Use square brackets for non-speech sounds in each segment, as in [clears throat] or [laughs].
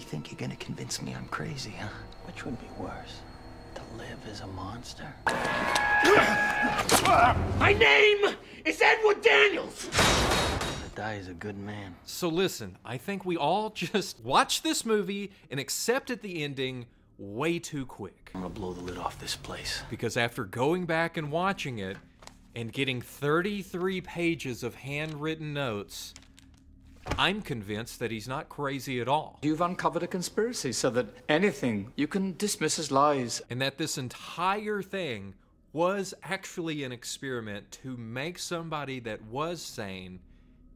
really think you're gonna convince me I'm crazy, huh? Which would be worse? To live as a monster? My name is Edward Daniels! To die is a good man? So listen, I think we all [laughs] just watched this movie and accepted the ending way too quick. I'm gonna blow the lid off this place. Because after going back and watching it and getting 33 pages of handwritten notes, I'm convinced that he's not crazy at all. You've uncovered a conspiracy so that anything you can dismiss as lies. And that this entire thing was actually an experiment to make somebody that was sane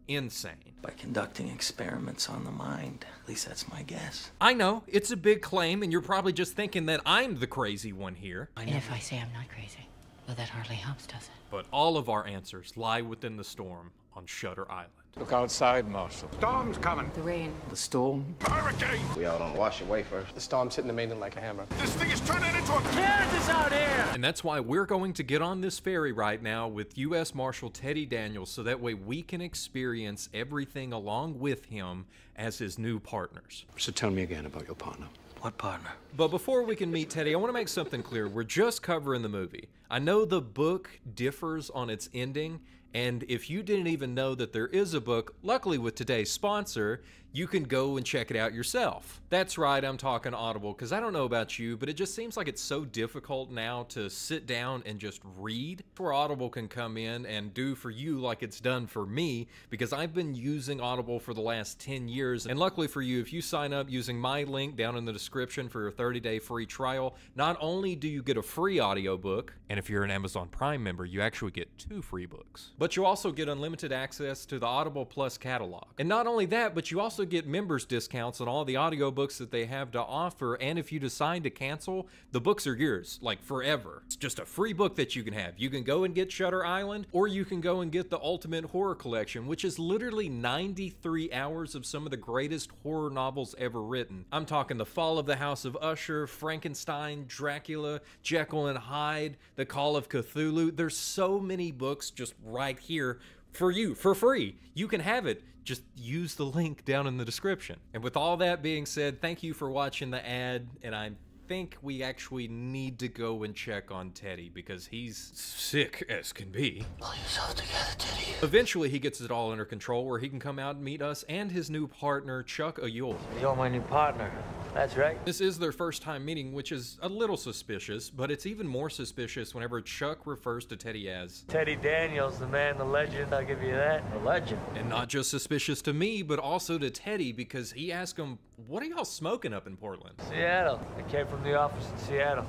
insane. By conducting experiments on the mind. At least that's my guess. I know, it's a big claim, and you're probably just thinking that I'm the crazy one here. I And if I say I'm not crazy, well, that hardly helps, does it? But all of our answers lie within the storm on Shutter Island. Look outside, Marshal. Storm's coming. The rain. The storm. Hurricane. We all don't wash away first. The storm's hitting the mainland like a hammer. This thing is turning into a. Kansas out here! And that's why we're going to get on this ferry right now with U.S. Marshal Teddy Daniels so that way we can experience everything along with him as his new partners. So tell me again about your partner. What partner? But before we can meet Teddy, I want to make something clear. We're just covering the movie. I know the book differs on its ending, and if you didn't even know that there is a book, luckily with today's sponsor, you can go and check it out yourself. That's right, I'm talking Audible, because I don't know about you, but it just seems like it's so difficult now to sit down and just read. Where Audible can come in and do for you like it's done for me, because I've been using Audible for the last 10 years. And luckily for you, if you sign up using my link down in the description for your 30 day free trial, not only do you get a free audiobook, and if you're an Amazon Prime member, you actually get two free books, but you also get unlimited access to the Audible Plus catalog. And not only that, but you also get members discounts on all the audiobooks that they have to offer. And if you decide to cancel, the books are yours, like forever. It's just a free book that you can have. You can go and get Shutter Island, or you can go and get the Ultimate Horror Collection, which is literally 93 hours of some of the greatest horror novels ever written. I'm talking The Fall of the House of Usher, Frankenstein, Dracula, Jekyll and Hyde, The Call of Cthulhu. There's so many books just right here for you for free. You can have it. Just use the link down in the description. And with all that being said, thank you for watching the ad. And I think we actually need to go and check on Teddy because he's sick as can be. Pull yourself together, Teddy. Eventually, he gets it all under control where he can come out and meet us and his new partner, Chuck Aule. You're my new partner. That's right. This is their first time meeting, which is a little suspicious, but it's even more suspicious whenever Chuck refers to Teddy as. Teddy Daniels, the man, the legend. I'll give you that. The legend. And not just suspicious to me, but also to Teddy because he asked him, What are y'all smoking up in Portland? Seattle. I came from the office in Seattle.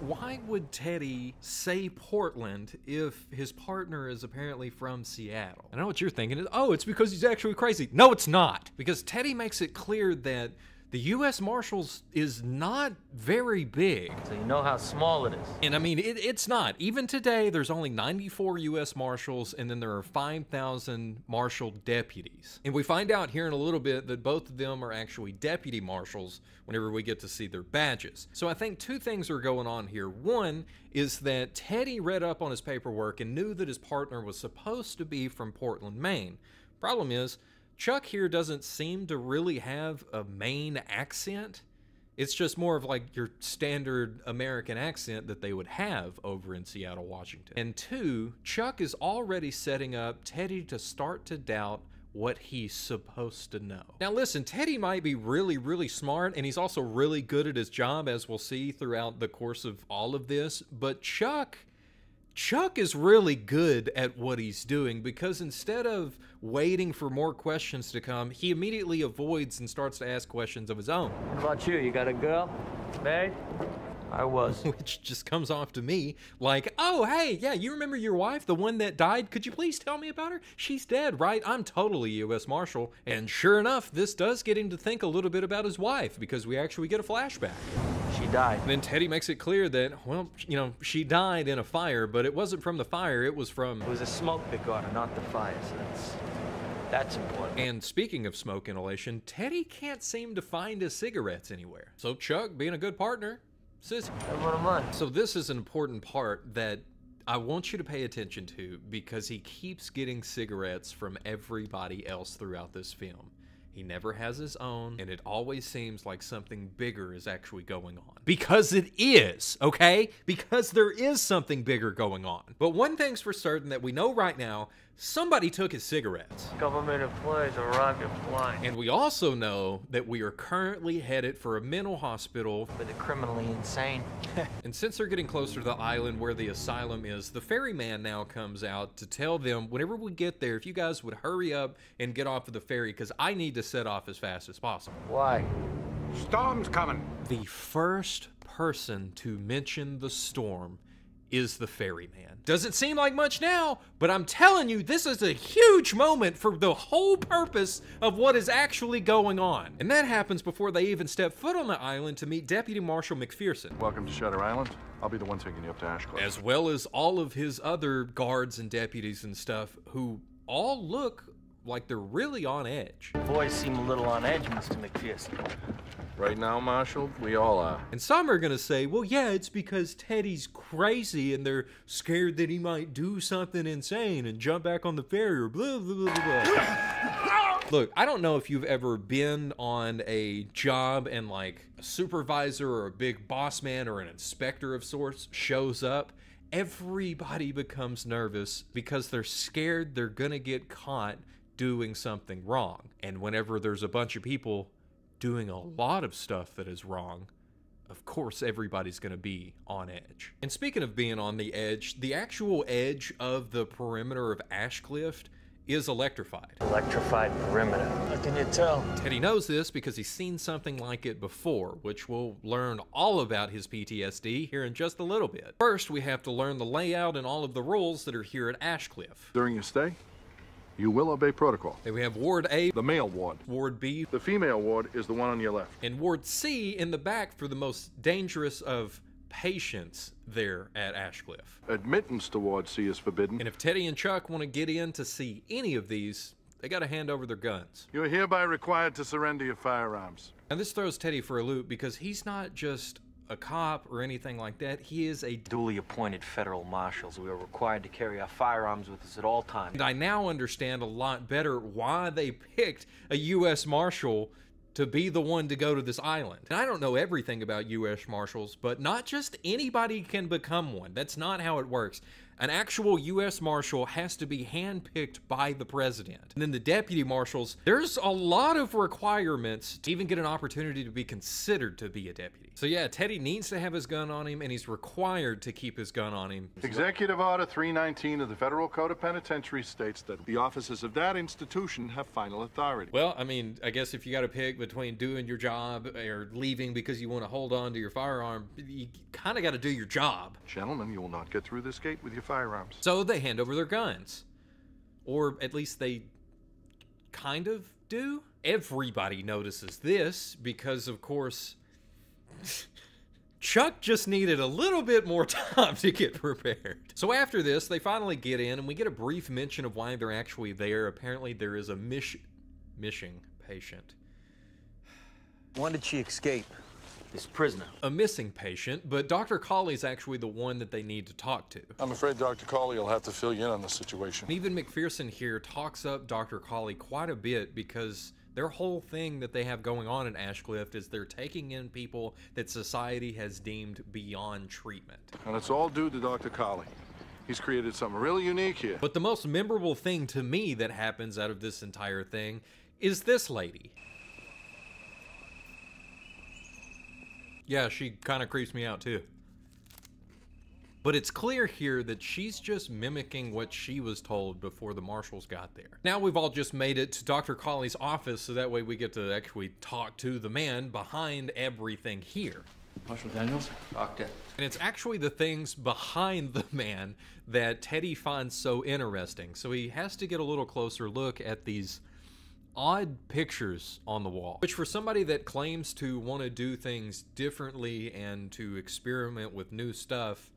Why would Teddy say Portland if his partner is apparently from Seattle? I know what you're thinking. Is, oh, it's because he's actually crazy. No, it's not. Because Teddy makes it clear that the U.S. Marshals is not very big. So you know how small it is. And I mean, it, it's not. Even today, there's only 94 U.S. Marshals, and then there are 5,000 Marshal deputies. And we find out here in a little bit that both of them are actually deputy marshals whenever we get to see their badges. So I think two things are going on here. One is that Teddy read up on his paperwork and knew that his partner was supposed to be from Portland, Maine. Problem is, Chuck here doesn't seem to really have a Maine accent. It's just more of like your standard American accent that they would have over in Seattle, Washington. And two, Chuck is already setting up Teddy to start to doubt what he's supposed to know. Now, listen, Teddy might be really, really smart, and he's also really good at his job, as we'll see throughout the course of all of this, but Chuck. Chuck is really good at what he's doing because instead of waiting for more questions to come, he immediately avoids and starts to ask questions of his own. What about you? You got a girl? Married? I was. [laughs] Which just comes off to me like, oh, hey, yeah, you remember your wife, the one that died? Could you please tell me about her? She's dead, right? I'm totally U.S. Marshal. And sure enough, this does get him to think a little bit about his wife because we actually get a flashback. She died. And then Teddy makes it clear that, well, you know, she died in a fire, but it wasn't from the fire, it was from. It was a smoke that got her, not the fire, so that's. That's important. And speaking of smoke inhalation, Teddy can't seem to find his cigarettes anywhere. So Chuck, being a good partner, says, Everyone of mine. So this is an important part that I want you to pay attention to because he keeps getting cigarettes from everybody else throughout this film. He never has his own, and it always seems like something bigger is actually going on. Because it is, okay? Because there is something bigger going on. But one thing's for certain that we know right now somebody took his cigarettes. Government employees are rocket flying. And we also know that we are currently headed for a mental hospital. For the criminally insane. [laughs] And since they're getting closer to the island where the asylum is, the ferryman now comes out to tell them whenever we get there, if you guys would hurry up and get off of the ferry, because I need to set off as fast as possible. Why? Storm's coming. The first person to mention the storm is the ferryman. Doesn't seem like much now, but I'm telling you, this is a huge moment for the whole purpose of what is actually going on. And that happens before they even step foot on the island to meet Deputy Marshal McPherson. Welcome to Shutter Island. I'll be the one taking you up to Ashecliffe. As well as all of his other guards and deputies and stuff who all look like they're really on edge. Boys seem a little on edge, Mr. McPherson. Right now, Marshal, we all are. And some are gonna say, well, yeah, it's because Teddy's crazy and they're scared that he might do something insane and jump back on the ferry or blah, blah, blah, blah, blah. [laughs] Look, I don't know if you've ever been on a job and like a supervisor or a big boss man or an inspector of sorts shows up. Everybody becomes nervous because they're scared they're gonna get caught doing something wrong. And whenever there's a bunch of people doing a lot of stuff that is wrong, of course everybody's going to be on edge. And speaking of being on the edge, the actual edge of the perimeter of Ashecliffe is electrified. Electrified perimeter. How can you tell? Teddy knows this because he's seen something like it before, which we'll learn all about his PTSD here in just a little bit. First, we have to learn the layout and all of the rules that are here at Ashecliffe. During your stay, you will obey protocol. Then we have Ward A, The male ward. Ward B, The female ward is the one on your left. and Ward C in the back for the most dangerous of patients there at Ashecliffe. Admittance to Ward C is forbidden. And if Teddy and Chuck want to get in to see any of these, they got to hand over their guns. You are hereby required to surrender your firearms. And this throws Teddy for a loop because he's not just a cop or anything like that. He is a Duly appointed federal marshals. We are required to carry our firearms with us at all times. And I now understand a lot better why they picked a U.S. Marshal to be the one to go to this island. And I don't know everything about U.S. Marshals, but not just anybody can become one. That's not how it works. An actual U.S. Marshal has to be handpicked by the president. And then the deputy marshals, there's a lot of requirements to even get an opportunity to be considered to be a deputy. So yeah, Teddy needs to have his gun on him, and he's required to keep his gun on him. Executive Order 319 of the Federal Code of Penitentiaries states that the officers of that institution have final authority. Well, I mean, I guess if you got to pick between doing your job or leaving because you want to hold on to your firearm, you kind of got to do your job. Gentlemen, you will not get through this gate with your firearms. So they hand over their guns. Or at least they kind of do. Everybody notices this because, of course, Chuck just needed a little bit more [laughs] time to get prepared. So after this, they finally get in and we get a brief mention of why they're actually there. Apparently, there is a miss- missing patient. When did she escape? This prisoner. A missing patient, but Dr. Cawley's actually the one that they need to talk to. I'm afraid Dr. Cawley will have to fill you in on the situation. And even McPherson here talks up Dr. Cawley quite a bit because their whole thing that they have going on in Ashecliffe is they're taking in people that society has deemed beyond treatment. And it's all due to Dr. Cawley. He's created something really unique here. But the most memorable thing to me that happens out of this entire thing is this lady. Yeah, she kind of creeps me out too. But it's clear here that she's just mimicking what she was told before the marshals got there. Now we've all just made it to Dr. Cawley's office, so that way we get to actually talk to the man behind everything here. Marshal Daniels? Doctor. And it's actually the things behind the man that Teddy finds so interesting. So he has to get a little closer look at these odd pictures on the wall. Which, for somebody that claims to want to do things differently and to experiment with new stuff,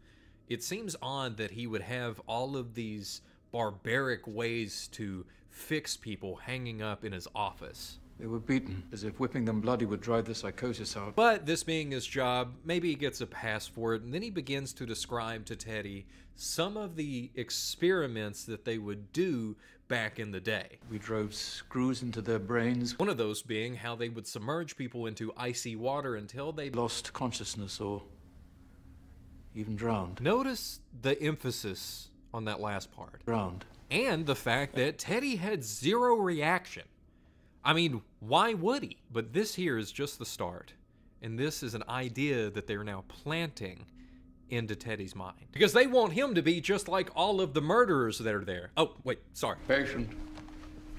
it seems odd that he would have all of these barbaric ways to fix people hanging up in his office. They were beaten, as if whipping them bloody would drive the psychosis out. But this being his job, maybe he gets a pass for it, and then he begins to describe to Teddy some of the experiments that they would do back in the day. We drove screws into their brains, One of those being how they would submerge people into icy water until they lost consciousness, or even drowned. Notice the emphasis on that last part. Drowned. And the fact that Teddy had zero reaction. I mean, why would he? But this here is just the start. And this is an idea that they're now planting into Teddy's mind. Because they want him to be just like all of the murderers that are there. Oh, wait, sorry. Patient.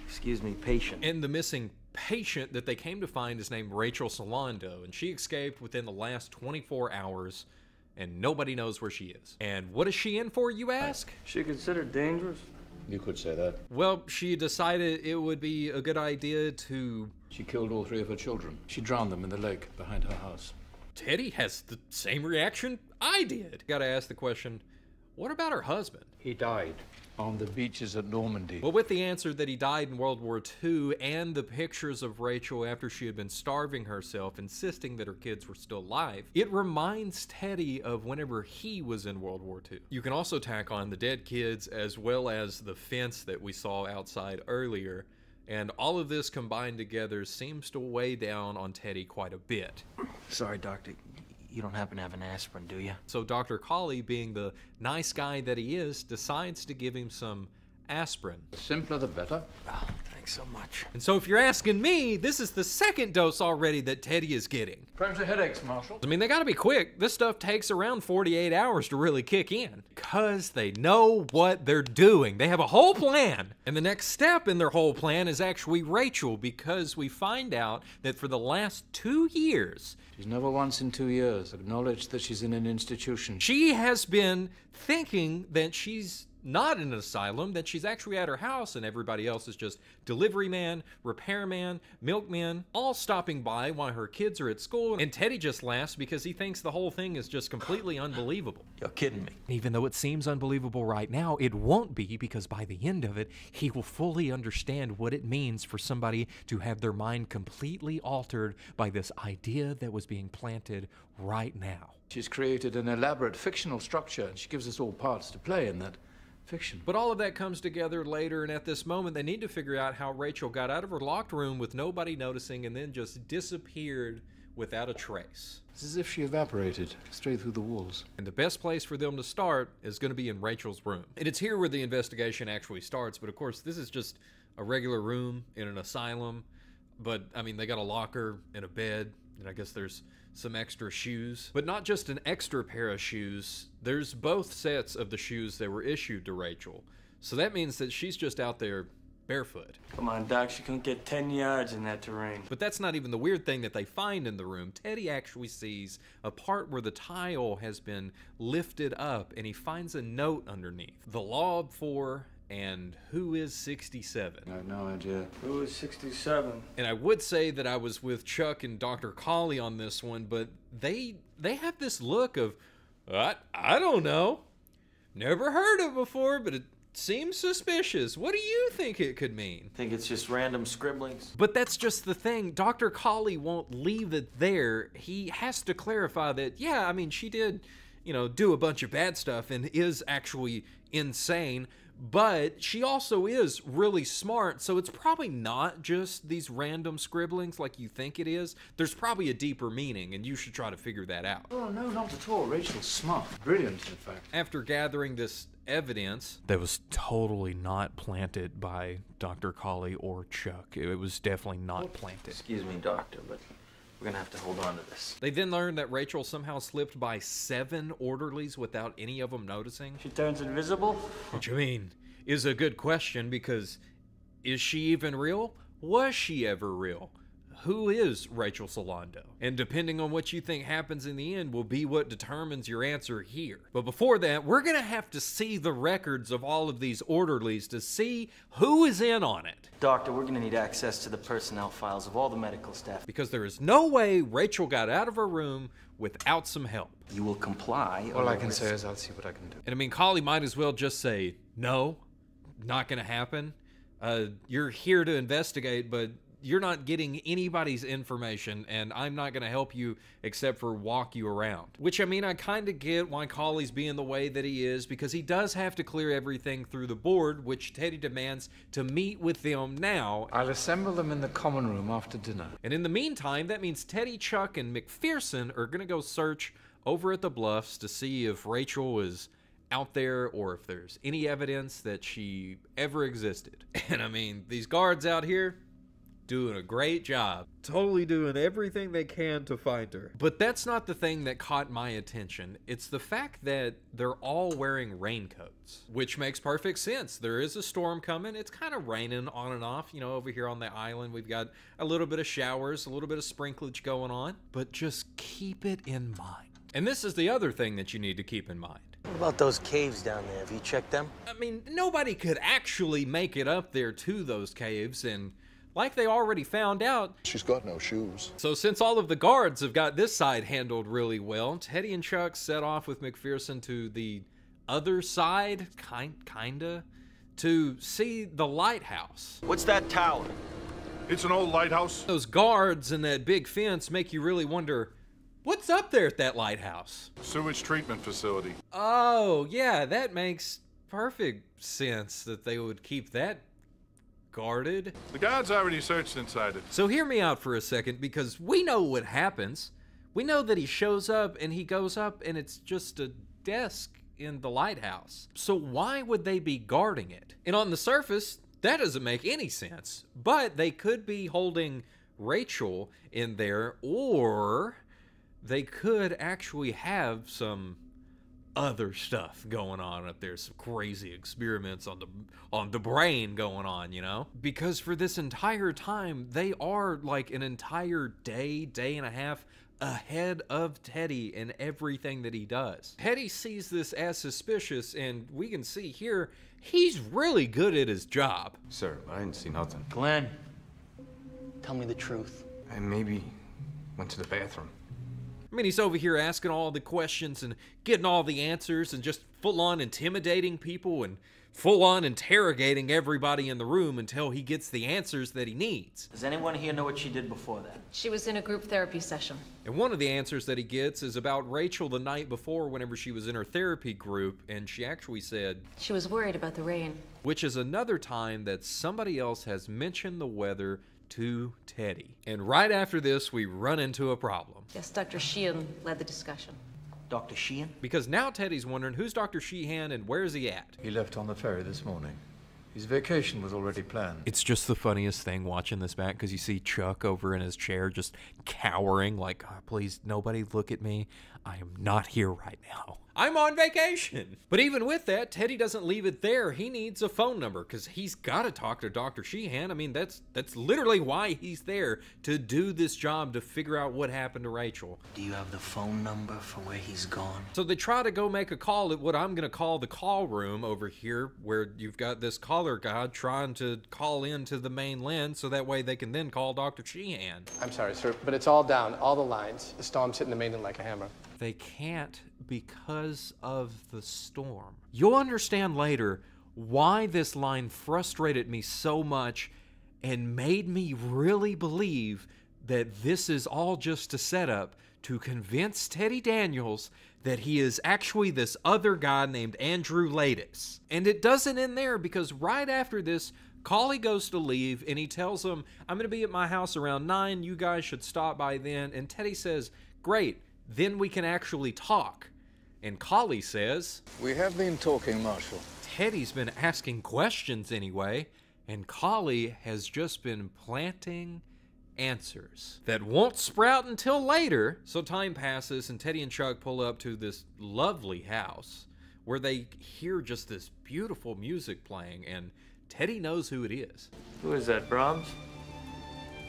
Excuse me, patient. And the missing patient that they came to find is named Rachel Solando, and she escaped within the last 24 hours, and nobody knows where she is. And what is she in for, you ask? She considered dangerous? You could say that. Well, she decided it would be a good idea to. She killed all three of her children. She drowned them in the lake behind her house. Teddy has the same reaction I did. Gotta ask the question what about her husband? He died. On the beaches at Normandy. Well, with the answer that he died in World War II and the pictures of Rachel after she had been starving herself, insisting that her kids were still alive, it reminds Teddy of whenever he was in World War II. You can also tack on the dead kids as well as the fence that we saw outside earlier. And all of this combined together seems to weigh down on Teddy quite a bit. Sorry, Doctor. You don't happen to have an aspirin, do you? So Dr. Cawley, being the nice guy that he is, decides to give him some aspirin. The simpler the better. Oh, thanks so much. And so if you're asking me, this is the second dose already that Teddy is getting. Crimes of headaches, Marshal. I mean, they gotta be quick. This stuff takes around 48 hours to really kick in. Because they know what they're doing. They have a whole plan. And the next step in their whole plan is actually Rachel, because we find out that for the last two years, She's never once in two years acknowledged that she's in an institution. she has been thinking that she's not in an asylum, that she's actually at her house, and everybody else is just delivery man, repairman, milkman, all stopping by while her kids are at school. And Teddy just laughs because he thinks the whole thing is just completely unbelievable. [laughs] You're kidding me. Even though it seems unbelievable right now, it won't be because by the end of it, he will fully understand what it means for somebody to have their mind completely altered by this idea that was being planted right now. She's created an elaborate fictional structure, and she gives us all parts to play in that fiction. But all of that comes together later, and at this moment, they need to figure out how Rachel got out of her locked room with nobody noticing and then just disappeared without a trace. It's as if she evaporated straight through the walls. And the best place for them to start is going to be in Rachel's room. And it's here where the investigation actually starts, but of course, this is just a regular room in an asylum. But I mean, they got a locker and a bed, and I guess there's some extra shoes. But not just an extra pair of shoes, there's both sets of the shoes that were issued to Rachel. So that means that she's just out there barefoot. Come on, Doc. She couldn't get 10 yards in that terrain. But that's not even the weird thing that they find in the room. Teddy actually sees a part where the tile has been lifted up and he finds a note underneath. The law of four and who is 67? I have no idea. Who is 67? And I would say that I was with Chuck and Dr. Cawley on this one, but they they have this look of I, I don't know. Never heard of before, but it seems suspicious. What do you think it could mean? I Think it's just random scribblings? But that's just the thing. Dr. Cawley won't leave it there. He has to clarify that, yeah, I mean, she did, you know, do a bunch of bad stuff and is actually insane, but she also is really smart, so it's probably not just these random scribblings like you think it is. There's probably a deeper meaning, and you should try to figure that out. Oh, no, not at all. Rachel's smart. Brilliant, in fact. After gathering this evidence that was totally not planted by Dr. Cawley or Chuck, it was definitely not planted. Excuse me, doctor, but we're gonna have to hold on to this. They then learned that Rachel somehow slipped by seven orderlies without any of them noticing. She turns invisible? What you mean is a good question because is she even real? Was she ever real? Who is Rachel Solando? And depending on what you think happens in the end will be what determines your answer here. But before that, we're going to have to see the records of all of these orderlies to see who is in on it. Doctor, we're gonna need access to the personnel files of all the medical staff. Because there is no way Rachel got out of her room without some help. You will comply. All or I can risk- say is I'll see what I can do. And I mean, Cawley might as well just say, no, not going to happen. Uh, you're here to investigate, but you're not getting anybody's information and I'm not going to help you except for walk you around. Which I mean, I kind of get why Cawley's being the way that he is because he does have to clear everything through the board, which Teddy demands to meet with them now. I'll assemble them in the common room after dinner. And in the meantime, that means Teddy, Chuck, and McPherson are going to go search over at the bluffs to see if Rachel is out there or if there's any evidence that she ever existed. [laughs] And I mean, these guards out here doing a great job. Totally doing everything they can to find her. But that's not the thing that caught my attention. It's the fact that they're all wearing raincoats, which makes perfect sense. There is a storm coming. It's kind of raining on and off. You know, over here on the island, we've got a little bit of showers, a little bit of sprinklage going on, but just keep it in mind. And this is the other thing that you need to keep in mind. What about those caves down there? Have you checked them? I mean, nobody could actually make it up there to those caves, and like they already found out. She's got no shoes. So, since all of the guards have got this side handled really well, Teddy and Chuck set off with McPherson to the other side, kind, kinda, to see the lighthouse. What's that tower? It's an old lighthouse. Those guards and that big fence make you really wonder what's up there at that lighthouse? Sewage treatment facility. Oh, yeah, that makes perfect sense that they would keep that guarded. The guards already searched inside it. So hear me out for a second because we know what happens. We know that he shows up and he goes up and it's just a desk in the lighthouse. So why would they be guarding it? And on the surface, that doesn't make any sense. But they could be holding Rachel in there or they could actually have some other stuff going on up there some crazy experiments on the on the brain going on you know because for this entire time they are like an entire day day and a half ahead of Teddy in everything that he does. Teddy sees this as suspicious, and we can see here he's really good at his job. Sir, I didn't see nothing. Glenn, tell me the truth. I maybe went to the bathroom. I mean, he's over here asking all the questions and getting all the answers and just full on intimidating people and full on interrogating everybody in the room until he gets the answers that he needs. Does anyone here know what she did before that? She was in a group therapy session. And one of the answers that he gets is about Rachel the night before, whenever she was in her therapy group, and she actually said, She was worried about the rain. which is another time that somebody else has mentioned the weather to Teddy. And right after this, we run into a problem. Yes, Dr. Sheehan led the discussion. Dr. Sheehan? Because now Teddy's wondering who's Dr. Sheehan and where's he at? He left on the ferry this morning. His vacation was already planned. It's just the funniest thing watching this back because you see Chuck over in his chair just cowering, like, oh, please, nobody look at me. I am not here right now. I'm on vacation. But even with that, Teddy doesn't leave it there. He needs a phone number because he's got to talk to Dr. Sheehan. I mean, that's that's literally why he's there to do this job to figure out what happened to Rachel. Do you have the phone number for where he's gone? So they try to go make a call at what I'm going to call the call room over here, where you've got this caller guy trying to call into the main line so that way they can then call Dr. Sheehan. I'm sorry, sir, but it's all down, all the lines. The storm's hitting the mainland like a hammer. They can't because of the storm. You'll understand later why this line frustrated me so much and made me really believe that this is all just a setup to convince Teddy Daniels that he is actually this other guy named Andrew Laeddis. And it doesn't end there because right after this, Cawley goes to leave and he tells him, I'm going to be at my house around 9. You guys should stop by then. And Teddy says, Great, then we can actually talk. And Cawley says, We have been talking, Marshal. Teddy's been asking questions anyway, and Cawley has just been planting answers that won't sprout until later. So time passes, and Teddy and Chuck pull up to this lovely house where they hear just this beautiful music playing, and Teddy knows who it is. Who is that, Brahms?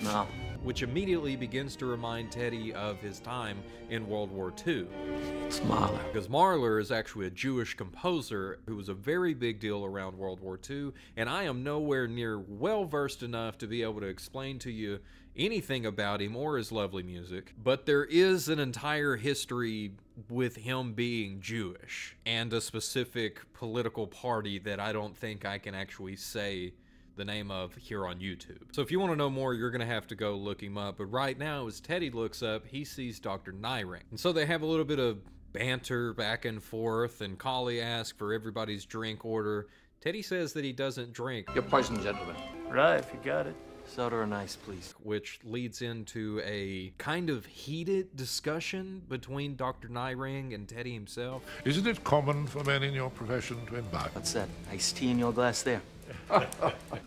No. Which immediately begins to remind Teddy of his time in World War II. It's Mahler. Because Mahler is actually a Jewish composer who was a very big deal around World War II, and I am nowhere near well versed enough to be able to explain to you anything about him or his lovely music, but there is an entire history with him being Jewish and a specific political party that I don't think I can actually say the name of here on YouTube. So if you want to know more, you're going to have to go look him up. But right now, as Teddy looks up, he sees Dr. Naehring. And so they have a little bit of banter back and forth, and Cawley asks for everybody's drink order. Teddy says that he doesn't drink. Your poison, gentlemen. Right, if you got it. Soda or ice, please. Which leads into a kind of heated discussion between Dr. Naehring and Teddy himself. Isn't it common for men in your profession to imbibe? What's that? Iced tea in your glass there?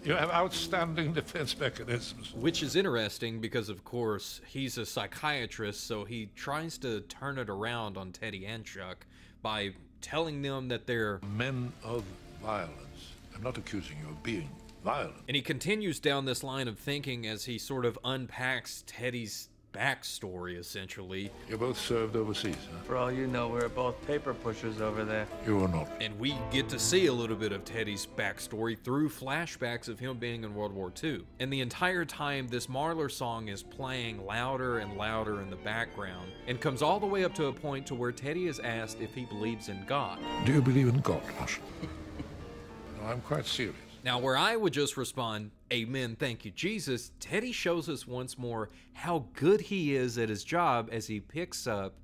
You have outstanding defense mechanisms. Which is interesting because, of course, he's a psychiatrist, so he tries to turn it around on Teddy and Chuck by telling them that they're Men of violence. I'm not accusing you of being violent. And he continues down this line of thinking as he sort of unpacks Teddy's backstory, essentially. You both served overseas, huh? For all you know, we're both paper pushers over there. You were not. And we get to see a little bit of Teddy's backstory through flashbacks of him being in World War II. And the entire time, this Mahler song is playing louder and louder in the background and comes all the way up to a point to where Teddy is asked if he believes in God. Do you believe in God, Rush? [laughs] no, I'm quite serious. Now, where I would just respond, Amen, thank you, Jesus, Teddy shows us once more how good he is at his job as he picks up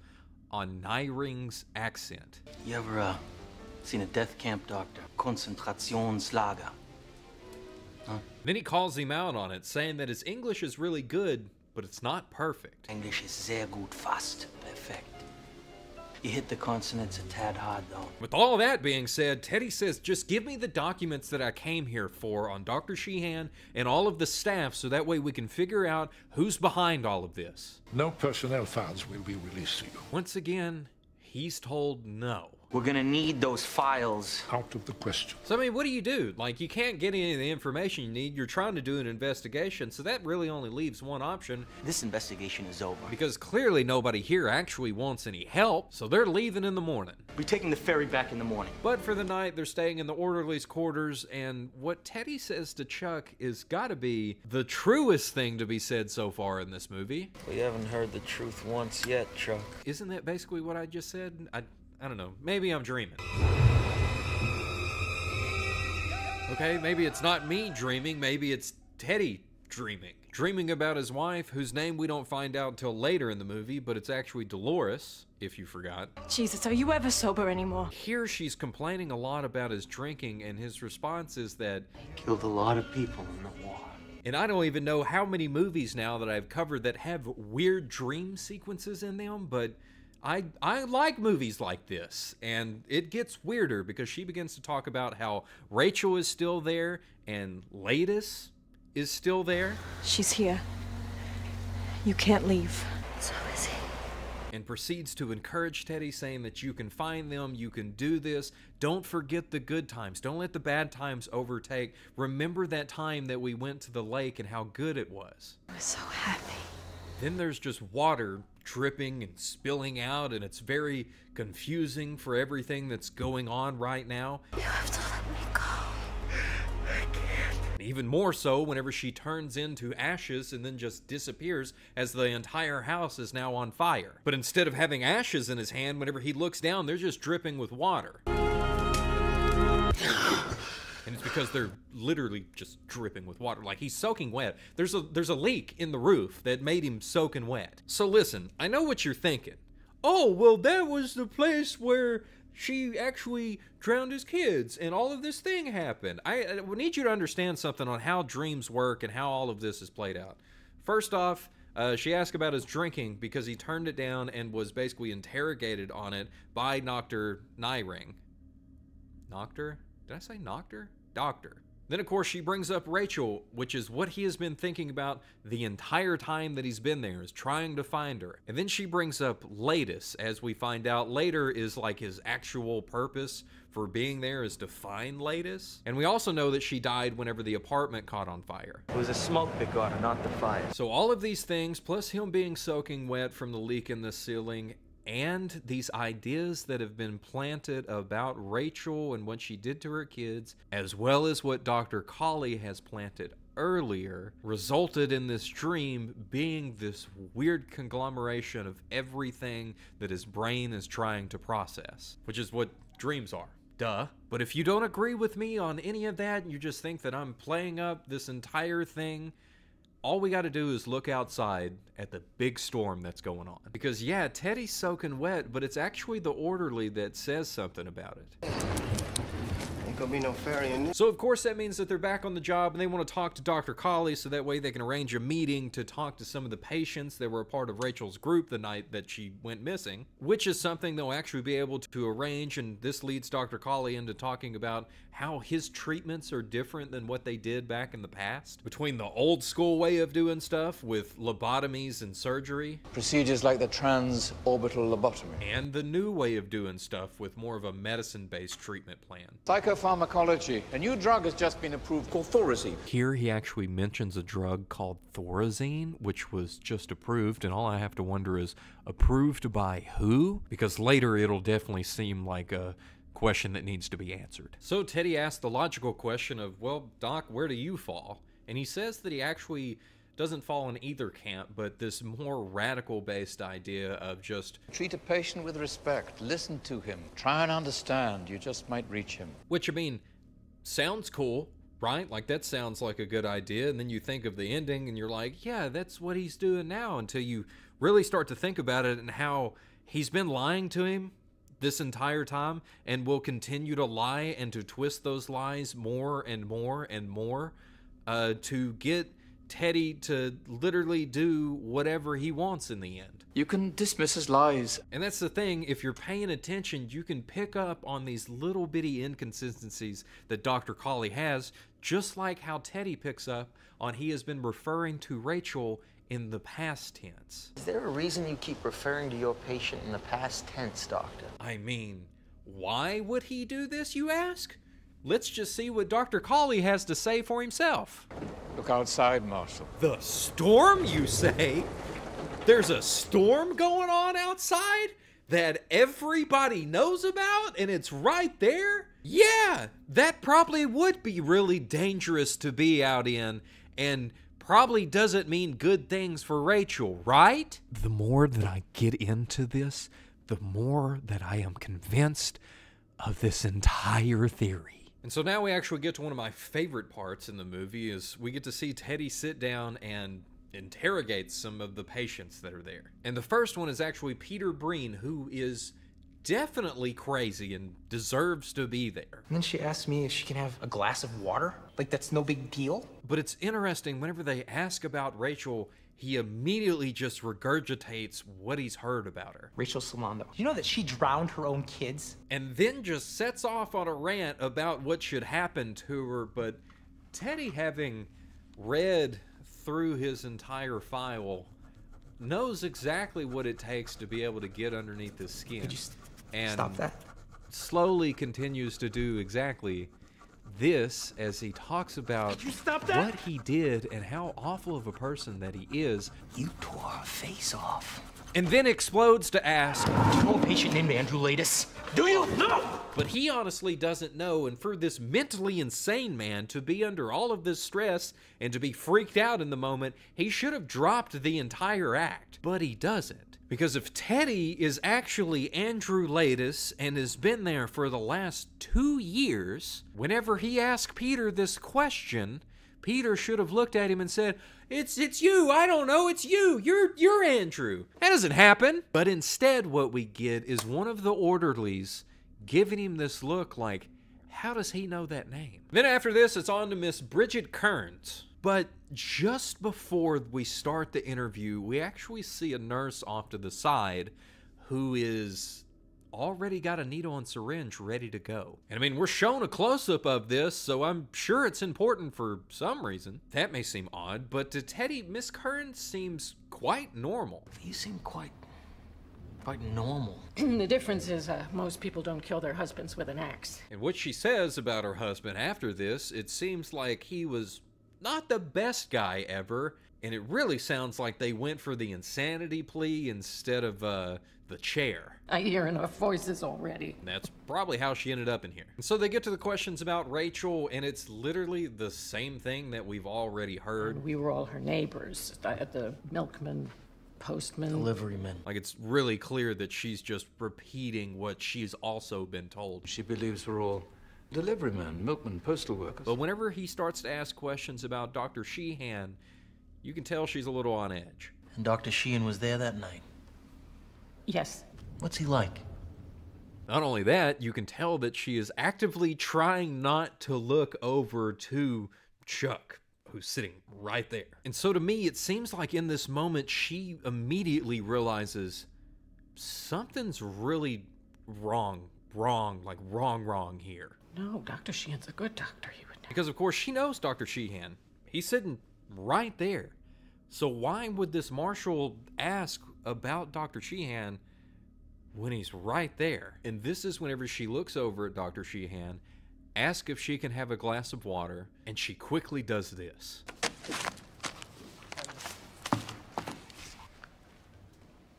on Naehring's accent. You ever, uh, seen a death camp doctor? Konzentrationslager. Then he calls him out on it, saying that his English is really good, but it's not perfect. English is sehr gut, fast perfect. You hit the consonants a tad hard, though. With all that being said, Teddy says, just give me the documents that I came here for on Dr. Sheehan and all of the staff so that way we can figure out who's behind all of this. No personnel files will be released to you. Once again, he's told no. We're gonna need those files. Out of the question. So, I mean, what do you do? Like, you can't get any of the information you need. You're trying to do an investigation, so that really only leaves one option. This investigation is over. Because clearly nobody here actually wants any help, so they're leaving in the morning. We're taking the ferry back in the morning. But for the night, they're staying in the orderly's quarters, and what Teddy says to Chuck is gotta be the truest thing to be said so far in this movie. We haven't heard the truth once yet, Chuck. Isn't that basically what I just said? I, I don't know. Maybe I'm dreaming. Okay, maybe it's not me dreaming, maybe it's Teddy dreaming. Dreaming about his wife, whose name we don't find out until later in the movie, but it's actually Dolores, if you forgot. Jesus, are you ever sober anymore? Here she's complaining a lot about his drinking, and his response is that he Killed a lot of people in the war. And I don't even know how many movies now that I've covered that have weird dream sequences in them, but I I like movies like this. And it gets weirder because she begins to talk about how Rachel is still there and Laeddis is still there. She's here. You can't leave. So is he. and proceeds to encourage Teddy, saying that you can find them, you can do this. Don't forget the good times. Don't let the bad times overtake. Remember that time that we went to the lake and how good it was. I was so happy. Then there's just water dripping and spilling out, and it's very confusing for everything that's going on right now. You have to let me go. And even more so whenever she turns into ashes and then just disappears as the entire house is now on fire. But instead of having ashes in his hand, whenever he looks down, they're just dripping with water. [laughs] And it's because they're literally just dripping with water. Like he's soaking wet. There's a there's a leak in the roof that made him soaking wet. So listen, I know what you're thinking. Oh, well that was the place where she actually drowned his kids and all of this thing happened. I, I need you to understand something on how dreams work and how all of this is played out. First off, uh, she asked about his drinking because he turned it down and was basically interrogated on it by Dr. Naehring. Noctor? Did I say Noctor? Doctor. Then, of course, she brings up Rachel, which is what he has been thinking about the entire time that he's been there, is trying to find her. And then she brings up Laeddis, as we find out later is like his actual purpose for being there is to find Laeddis. And we also know that she died whenever the apartment caught on fire. It was a smoke that got her, not the fire. So all of these things, plus him being soaking wet from the leak in the ceiling, and these ideas that have been planted about Rachel and what she did to her kids, as well as what Dr. Cawley has planted earlier, resulted in this dream being this weird conglomeration of everything that his brain is trying to process, which is what dreams are Duh. But if you don't agree with me on any of that, and you just think that I'm playing up this entire thing, all we got to do is look outside at the big storm that's going on. Because, yeah, Teddy's soaking wet, but it's actually the orderly that says something about it. Ain't gonna be no ferry in this. So, of course, that means that they're back on the job and they want to talk to Dr. Cawley so that way they can arrange a meeting to talk to some of the patients that were a part of Rachel's group the night that she went missing, which is something they'll actually be able to arrange. And this leads Dr. Cawley into talking about how his treatments are different than what they did back in the past. Between the old school way of doing stuff with lobotomies and surgery, Procedures like the transorbital lobotomy. and the new way of doing stuff with more of a medicine based treatment plan. Psychopharmacology. A new drug has just been approved called Thorazine. Here he actually mentions a drug called Thorazine, which was just approved, and all I have to wonder is approved by who? Because later it'll definitely seem like a question that needs to be answered. So Teddy asks the logical question of, well, Doc, where do you fall? And he says that he actually doesn't fall in either camp, but this more radical based idea of just Treat a patient with respect. Listen to him. Try and understand. You just might reach him. Which, I mean, sounds cool, right? Like, that sounds like a good idea. And then you think of the ending and you're like, yeah, that's what he's doing now until you really start to think about it and how he's been lying to him this entire time and will continue to lie and to twist those lies more and more and more uh, to get Teddy to literally do whatever he wants in the end. You can dismiss his lies. And that's the thing, if you're paying attention, you can pick up on these little bitty inconsistencies that Dr. Cawley has, just like how Teddy picks up on he has been referring to Rachel in the past tense. Is there a reason you keep referring to your patient in the past tense, Doctor? I mean, why would he do this, you ask? Let's just see what Dr. Cawley has to say for himself. Look outside, Marshal. The storm, you say? There's a storm going on outside that everybody knows about and it's right there? Yeah, that probably would be really dangerous to be out in and probably doesn't mean good things for Rachel, right? The more that I get into this, the more that I am convinced of this entire theory. And so now we actually get to one of my favorite parts in the movie is we get to see Teddy sit down and interrogate some of the patients that are there. And the first one is actually Peter Breen, who is definitely crazy and deserves to be there. And then she asked me if she can have a glass of water. Like, that's no big deal. But it's interesting, whenever they ask about Rachel, he immediately just regurgitates what he's heard about her. Rachel Solando. You know that she drowned her own kids? And then just sets off on a rant about what should happen to her. But Teddy, having read through his entire file, knows exactly what it takes to be able to get underneath his skin. Could you st- and stop that? slowly continues to do exactly this as he talks about what he did and how awful of a person that he is. You tore her face off. And then explodes to ask, Do you know a patient named Andrew Laeddis? Do you? No! But he honestly doesn't know, and for this mentally insane man to be under all of this stress and to be freaked out in the moment, he should have dropped the entire act. But he doesn't. Because if Teddy is actually Andrew Laeddis and has been there for the last two years, whenever he asked Peter this question, Peter should have looked at him and said, "It's it's you. I don't know. It's you. You're you're Andrew." That doesn't happen. But instead what we get is one of the orderlies giving him this look like, "How does he know that name?" Then after this, it's on to Miss Bridget Kearns. But just before we start the interview, we actually see a nurse off to the side who is already got a needle and syringe ready to go. And I mean, we're shown a close up of this, so I'm sure it's important for some reason. That may seem odd, but to Teddy, Miss Kearns seems quite normal. You seem quite. quite normal. [clears throat] the difference is uh, most people don't kill their husbands with an axe. And what she says about her husband after this, it seems like he was not the best guy ever. And it really sounds like they went for the insanity plea instead of uh, the chair. I hear enough voices already. That's probably how she ended up in here. And so they get to the questions about Rachel, and it's literally the same thing that we've already heard. We were all her neighbors at the milkman postman. Deliveryman. Like it's really clear that she's just repeating what she's also been told. She believes we're all deliverymen, milkmen, postal workers. But whenever he starts to ask questions about Dr. Sheehan, you can tell she's a little on edge. And Dr. Sheehan was there that night. Yes. What's he like? Not only that, you can tell that she is actively trying not to look over to Chuck, who's sitting right there. And so to me, it seems like in this moment, she immediately realizes something's really wrong, wrong, like wrong, wrong here. No, Dr. Sheehan's a good doctor. He would never. Because, of course, she knows Dr. Sheehan. He's sitting right there. So why would this marshal ask about Dr. Sheehan when he's right there? And this is whenever she looks over at Dr. Sheehan, asks if she can have a glass of water, and she quickly does this.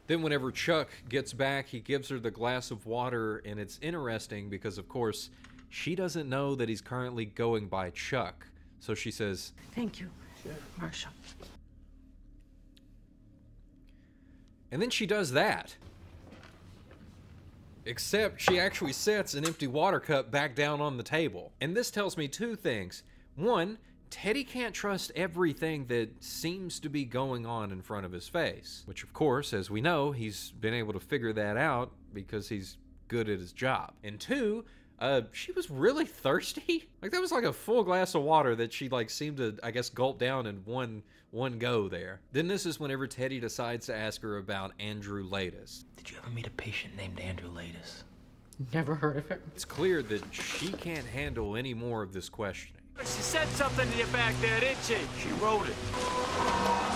Then, whenever Chuck gets back, he gives her the glass of water, and it's interesting because, of course, she doesn't know that he's currently going by Chuck. So she says, Thank you, Marshal. And then she does that. Except she actually sets an empty water cup back down on the table. And this tells me two things. One, Teddy can't trust everything that seems to be going on in front of his face. Which, of course, as we know, he's been able to figure that out because he's good at his job. And two, uh, she was really thirsty. Like that was like a full glass of water that she like seemed to, I guess, gulp down in one one go there. Then this is whenever Teddy decides to ask her about Andrew Laeddis. Did you ever meet a patient named Andrew Laeddis? Never heard of him. It's clear that she can't handle any more of this questioning. She said something to you back there, didn't she? She wrote it.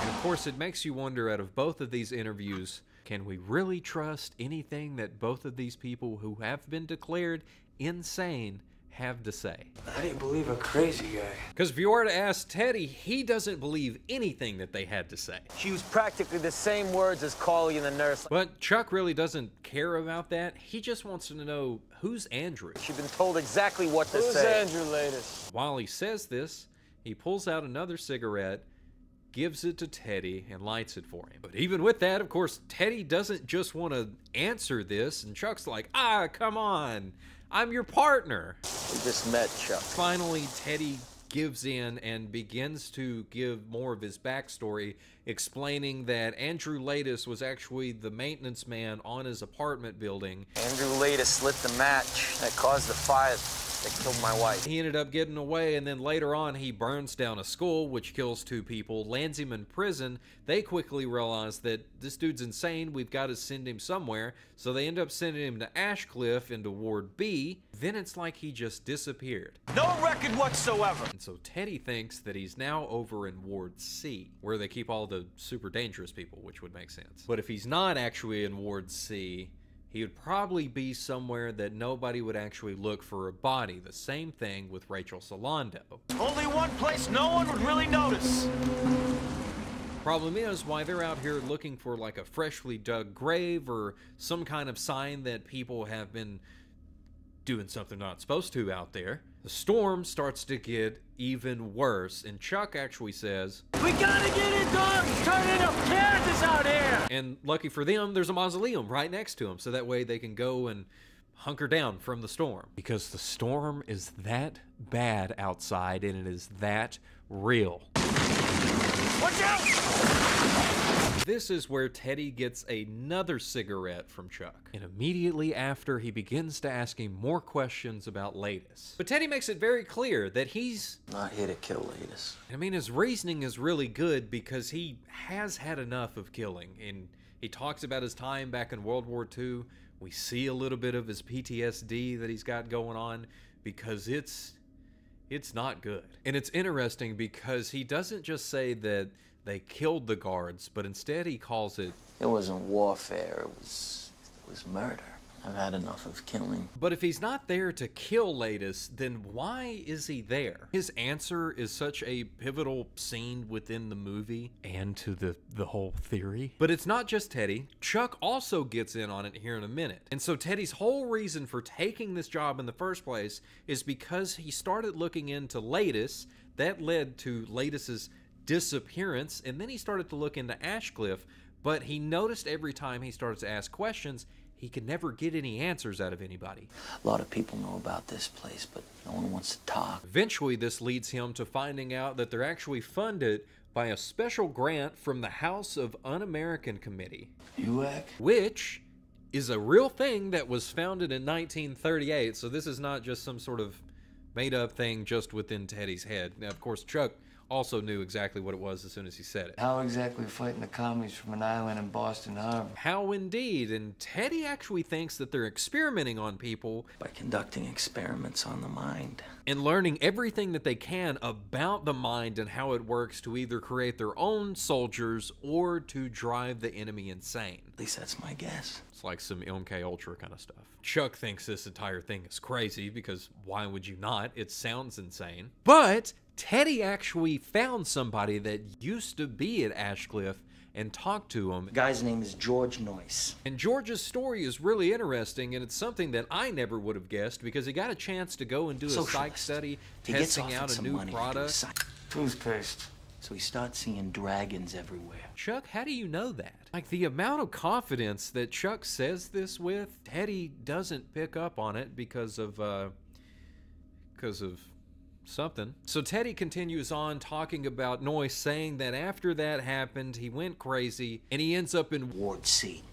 And of course, it makes you wonder out of both of these interviews, can we really trust anything that both of these people who have been declared insane have to say? I didn't believe a crazy guy. Because if you were to ask Teddy, he doesn't believe anything that they had to say. She used practically the same words as Cawley and the nurse. But Chuck really doesn't care about that. He just wants to know who's Andrew. She'd been told exactly what to Who's say. Andrew Laeddis? While he says this, he pulls out another cigarette, gives it to Teddy, and lights it for him. But even with that, of course, Teddy doesn't just want to answer this, and Chuck's like, ah, come on. I'm your partner. We just met Chuck. Finally, Teddy gives in and begins to give more of his backstory, explaining that Andrew Laeddis was actually the maintenance man on his apartment building. Andrew Laeddis lit the match that caused the fire that killed my wife. He ended up getting away, and then later on, he burns down a school, which kills two people, lands him in prison. They quickly realize that this dude's insane. We've got to send him somewhere. So they end up sending him to Ashecliffe into Ward B. Then it's like he just disappeared. No record whatsoever. And so Teddy thinks that he's now over in Ward C, where they keep all the super dangerous people, which would make sense. But if he's not actually in Ward C, he would probably be somewhere that nobody would actually look for a body. The same thing with Rachel Solando. Only one place no one would really notice. Problem is, why they're out here looking for like a freshly dug grave or some kind of sign that people have been doing something not supposed to out there, the storm starts to get even worse. And Chuck actually says, We gotta get it done. Turn into Kansas out here. and lucky for them, there's a mausoleum right next to them, so that way they can go and hunker down from the storm. Because the storm is that bad outside and it is that real. Watch out! This is where Teddy gets another cigarette from Chuck. And immediately after, he begins to ask him more questions about Laeddis. But Teddy makes it very clear that he's Not here to kill Laeddis. I mean, his reasoning is really good because he has had enough of killing. And he talks about his time back in World War II. We see a little bit of his PTSD that he's got going on because it's it's not good. And it's interesting because he doesn't just say that they killed the guards, but instead he calls it It wasn't warfare, it was it was murder. I've had enough of killing. But if he's not there to kill Laeddis, then why is he there? His answer is such a pivotal scene within the movie and to the, the whole theory. But it's not just Teddy. Chuck also gets in on it here in a minute. And so Teddy's whole reason for taking this job in the first place is because he started looking into Laeddis. That led to Laeddis's disappearance, and then he started to look into Ashecliffe, But he noticed every time he started to ask questions, he could never get any answers out of anybody. A lot of people know about this place, but no one wants to talk. Eventually, this leads him to finding out that they're actually funded by a special grant from the House of Un American Committee. UAC? Which is a real thing that was founded in 1938, so this is not just some sort of made up thing just within Teddy's head. Now, of course, Chuck also knew exactly what it was as soon as he said it. How exactly fighting the commies from an island in Boston Harbor? How indeed, and Teddy actually thinks that they're experimenting on people by conducting experiments on the mind and learning everything that they can about the mind and how it works to either create their own soldiers or to drive the enemy insane. At least that's my guess. It's like some MK Ultra kind of stuff. Chuck thinks this entire thing is crazy because why would you not? It sounds insane. But Teddy actually found somebody that used to be at Ashecliffe and talked to him. The guy's name is George Noyce. And George's story is really interesting, and it's something that I never would have guessed because he got a chance to go and do a psych study, he testing out a new product. Toothpaste. So he starts seeing dragons everywhere. Chuck, how do you know that? Like the amount of confidence that Chuck says this with, Teddy doesn't pick up on it because of uh because of something. So Teddy continues on talking about Noyce, saying that after that happened, he went crazy and he ends up in Ward C.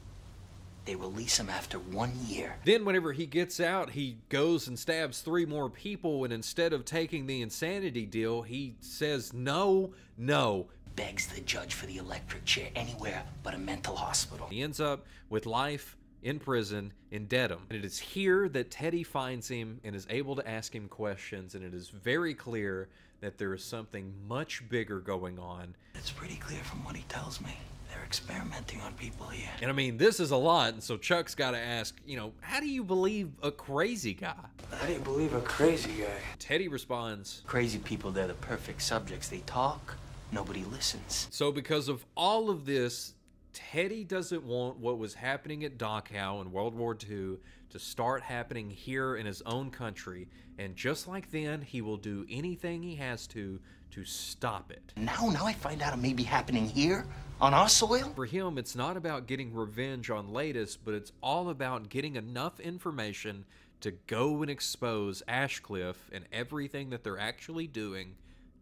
They release him after one year. Then, whenever he gets out, he goes and stabs three more people, and instead of taking the insanity deal, he says, No, no. Begs the judge for the electric chair anywhere but a mental hospital. He ends up with life in prison in Dedham. And it is here that Teddy finds him and is able to ask him questions, and it is very clear that there is something much bigger going on. It's pretty clear from what he tells me. They're experimenting on people here. And I mean, this is a lot, and so Chuck's got to ask, you know, how do you believe a crazy guy? How do you believe a crazy guy? Teddy responds, Crazy people, they're the perfect subjects. They talk, nobody listens. So, because of all of this, Teddy doesn't want what was happening at Dachau in World War II to start happening here in his own country. And just like then, he will do anything he has to to stop it. Now, now I find out it may be happening here on our soil. For him, it's not about getting revenge on Laeddis, but it's all about getting enough information to go and expose Ashecliffe and everything that they're actually doing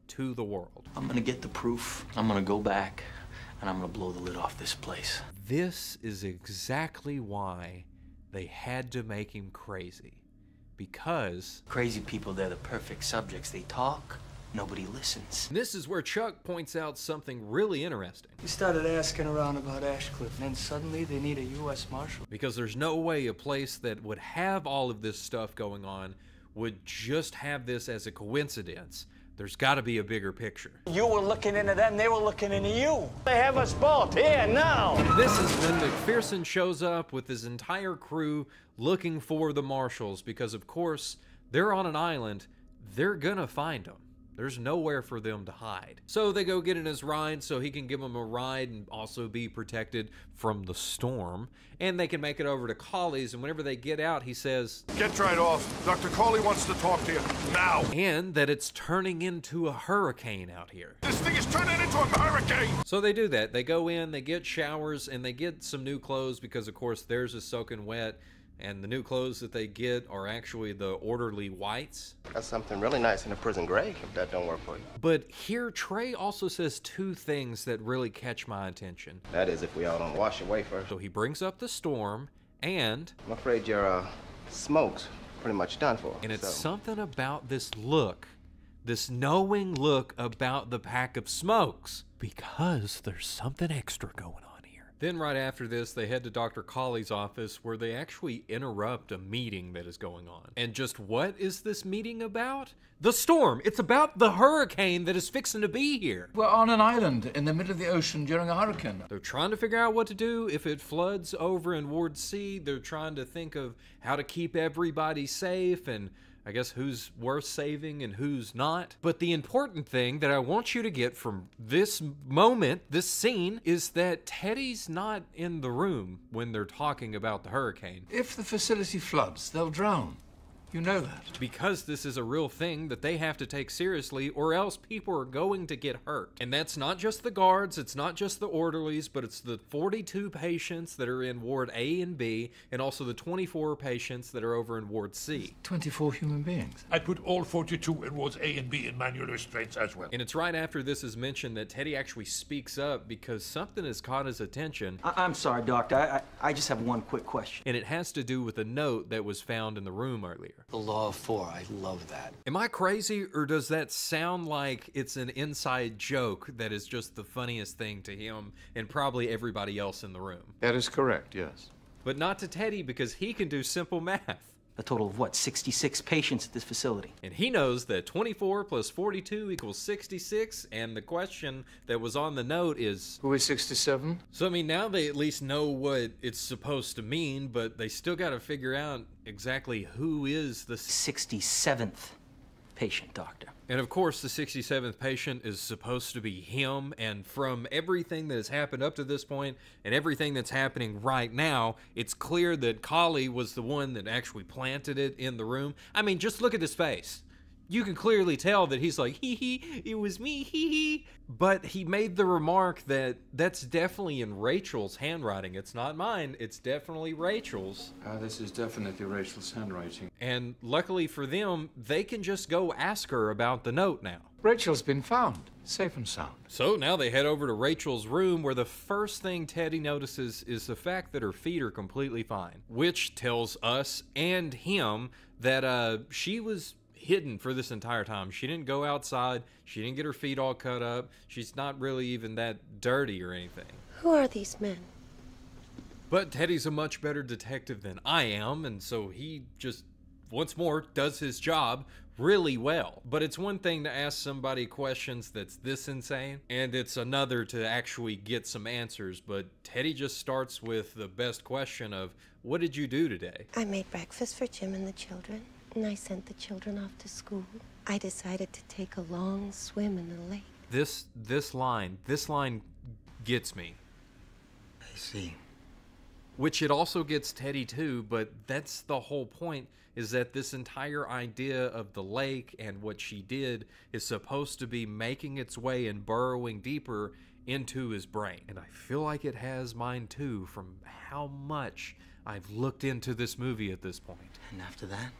to the world. I'm gonna get the proof. I'm gonna go back and I'm gonna blow the lid off this place. This is exactly why they had to make him crazy. Because crazy people, they're the perfect subjects. They talk, nobody listens. This is where Chuck points out something really interesting. He started asking around about Ashecliffe, and then suddenly they need a U.S. Marshal. Because there's no way a place that would have all of this stuff going on would just have this as a coincidence. There's got to be a bigger picture. You were looking into them, they were looking into you. They have us both here now. This is when McPherson shows up with his entire crew looking for the marshals because, of course, they're on an island. They're gonna find them. There's nowhere for them to hide. So they go get in his ride so he can give them a ride and also be protected from the storm. And they can make it over to Cawley's, and whenever they get out, he says, Get right off. Dr. Cawley wants to talk to you now. And that it's turning into a hurricane out here. This thing is turning into a hurricane. So they do that. They go in, they get showers, and they get some new clothes because, of course, theirs is soaking wet and the new clothes that they get are actually the orderly whites. That's something really nice in a prison gray if that don't work for you. But here, Trey also says two things that really catch my attention. That is, if we all don't wash away first. So he brings up the storm, and I'm afraid your uh, smoke's pretty much done for. And it's so. something about this look, this knowing look about the pack of smokes, because there's something extra going on. Then, right after this, they head to Dr. Cawley's office where they actually interrupt a meeting that is going on. And just what is this meeting about? The storm! It's about the hurricane that is fixing to be here. We're on an island in the middle of the ocean during a hurricane. They're trying to figure out what to do if it floods over in Ward C. They're trying to think of how to keep everybody safe and I guess who's worth saving and who's not. But the important thing that I want you to get from this moment, this scene, is that Teddy's not in the room when they're talking about the hurricane. If the facility floods, they'll drown. You know that. Because this is a real thing that they have to take seriously, or else people are going to get hurt. And that's not just the guards, it's not just the orderlies, but it's the 42 patients that are in Ward A and B, and also the 24 patients that are over in Ward C. 24 human beings. I put all 42 in wards A and B in manual restraints as well. And it's right after this is mentioned that Teddy actually speaks up because something has caught his attention. I- am sorry, Doctor. I-, I-, I just have one quick question. And it has to do with a note that was found in the room earlier. The Law of Four, I love that. Am I crazy, or does that sound like it's an inside joke that is just the funniest thing to him and probably everybody else in the room? That is correct, yes. But not to Teddy because he can do simple math. A total of what, 66 patients at this facility? And he knows that 24 plus 42 equals 66, and the question that was on the note is Who is 67? So, I mean, now they at least know what it's supposed to mean, but they still got to figure out exactly who is the 67th patient, Doctor. And of course, the 67th patient is supposed to be him. And from everything that has happened up to this point and everything that's happening right now, it's clear that Cawley was the one that actually planted it in the room. I mean, just look at his face you can clearly tell that he's like, hee hee, it was me, hee hee. But he made the remark that that's definitely in Rachel's handwriting. It's not mine, it's definitely Rachel's. Uh, this is definitely Rachel's handwriting. And luckily for them, they can just go ask her about the note now. Rachel's been found, safe and sound. So now they head over to Rachel's room, where the first thing Teddy notices is the fact that her feet are completely fine, which tells us and him that uh, she was hidden for this entire time. She didn't go outside. She didn't get her feet all cut up. She's not really even that dirty or anything. Who are these men? But Teddy's a much better detective than I am, and so he just, once more, does his job really well. But it's one thing to ask somebody questions that's this insane, and it's another to actually get some answers. But Teddy just starts with the best question of, What did you do today? I made breakfast for Jim and the children and I sent the children off to school. I decided to take a long swim in the lake. This this line, this line gets me. I see. Which it also gets Teddy too, but that's the whole point is that this entire idea of the lake and what she did is supposed to be making its way and burrowing deeper into his brain. And I feel like it has mine too from how much I've looked into this movie at this point. And after that?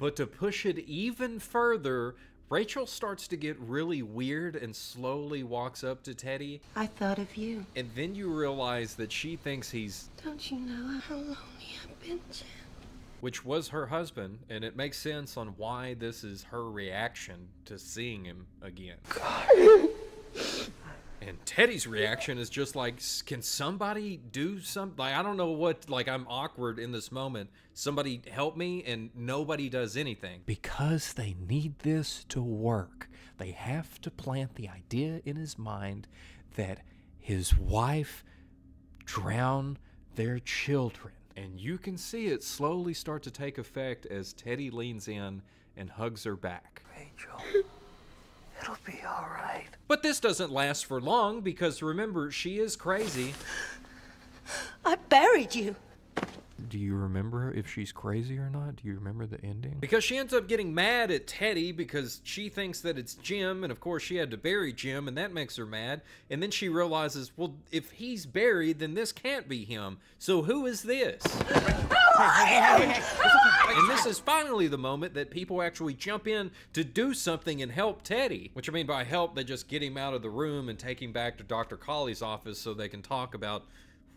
But to push it even further, Rachel starts to get really weird and slowly walks up to Teddy. I thought of you. And then you realize that she thinks he's. Don't you know how lonely I've been, Jim? Which was her husband, and it makes sense on why this is her reaction to seeing him again. God. [laughs] And Teddy's reaction is just like, can somebody do something? Like, I don't know what, like, I'm awkward in this moment. Somebody help me, and nobody does anything. Because they need this to work. They have to plant the idea in his mind that his wife drowned their children. And you can see it slowly start to take effect as Teddy leans in and hugs her back. Rachel. It'll be all right. But this doesn't last for long because remember, she is crazy. I buried you. Do you remember if she's crazy or not? Do you remember the ending? Because she ends up getting mad at Teddy because she thinks that it's Jim, and of course she had to bury Jim, and that makes her mad. And then she realizes, well, if he's buried, then this can't be him. So who is this? [laughs] and this is finally the moment that people actually jump in to do something and help Teddy. Which I mean by help, they just get him out of the room and take him back to Dr. Cawley's office so they can talk about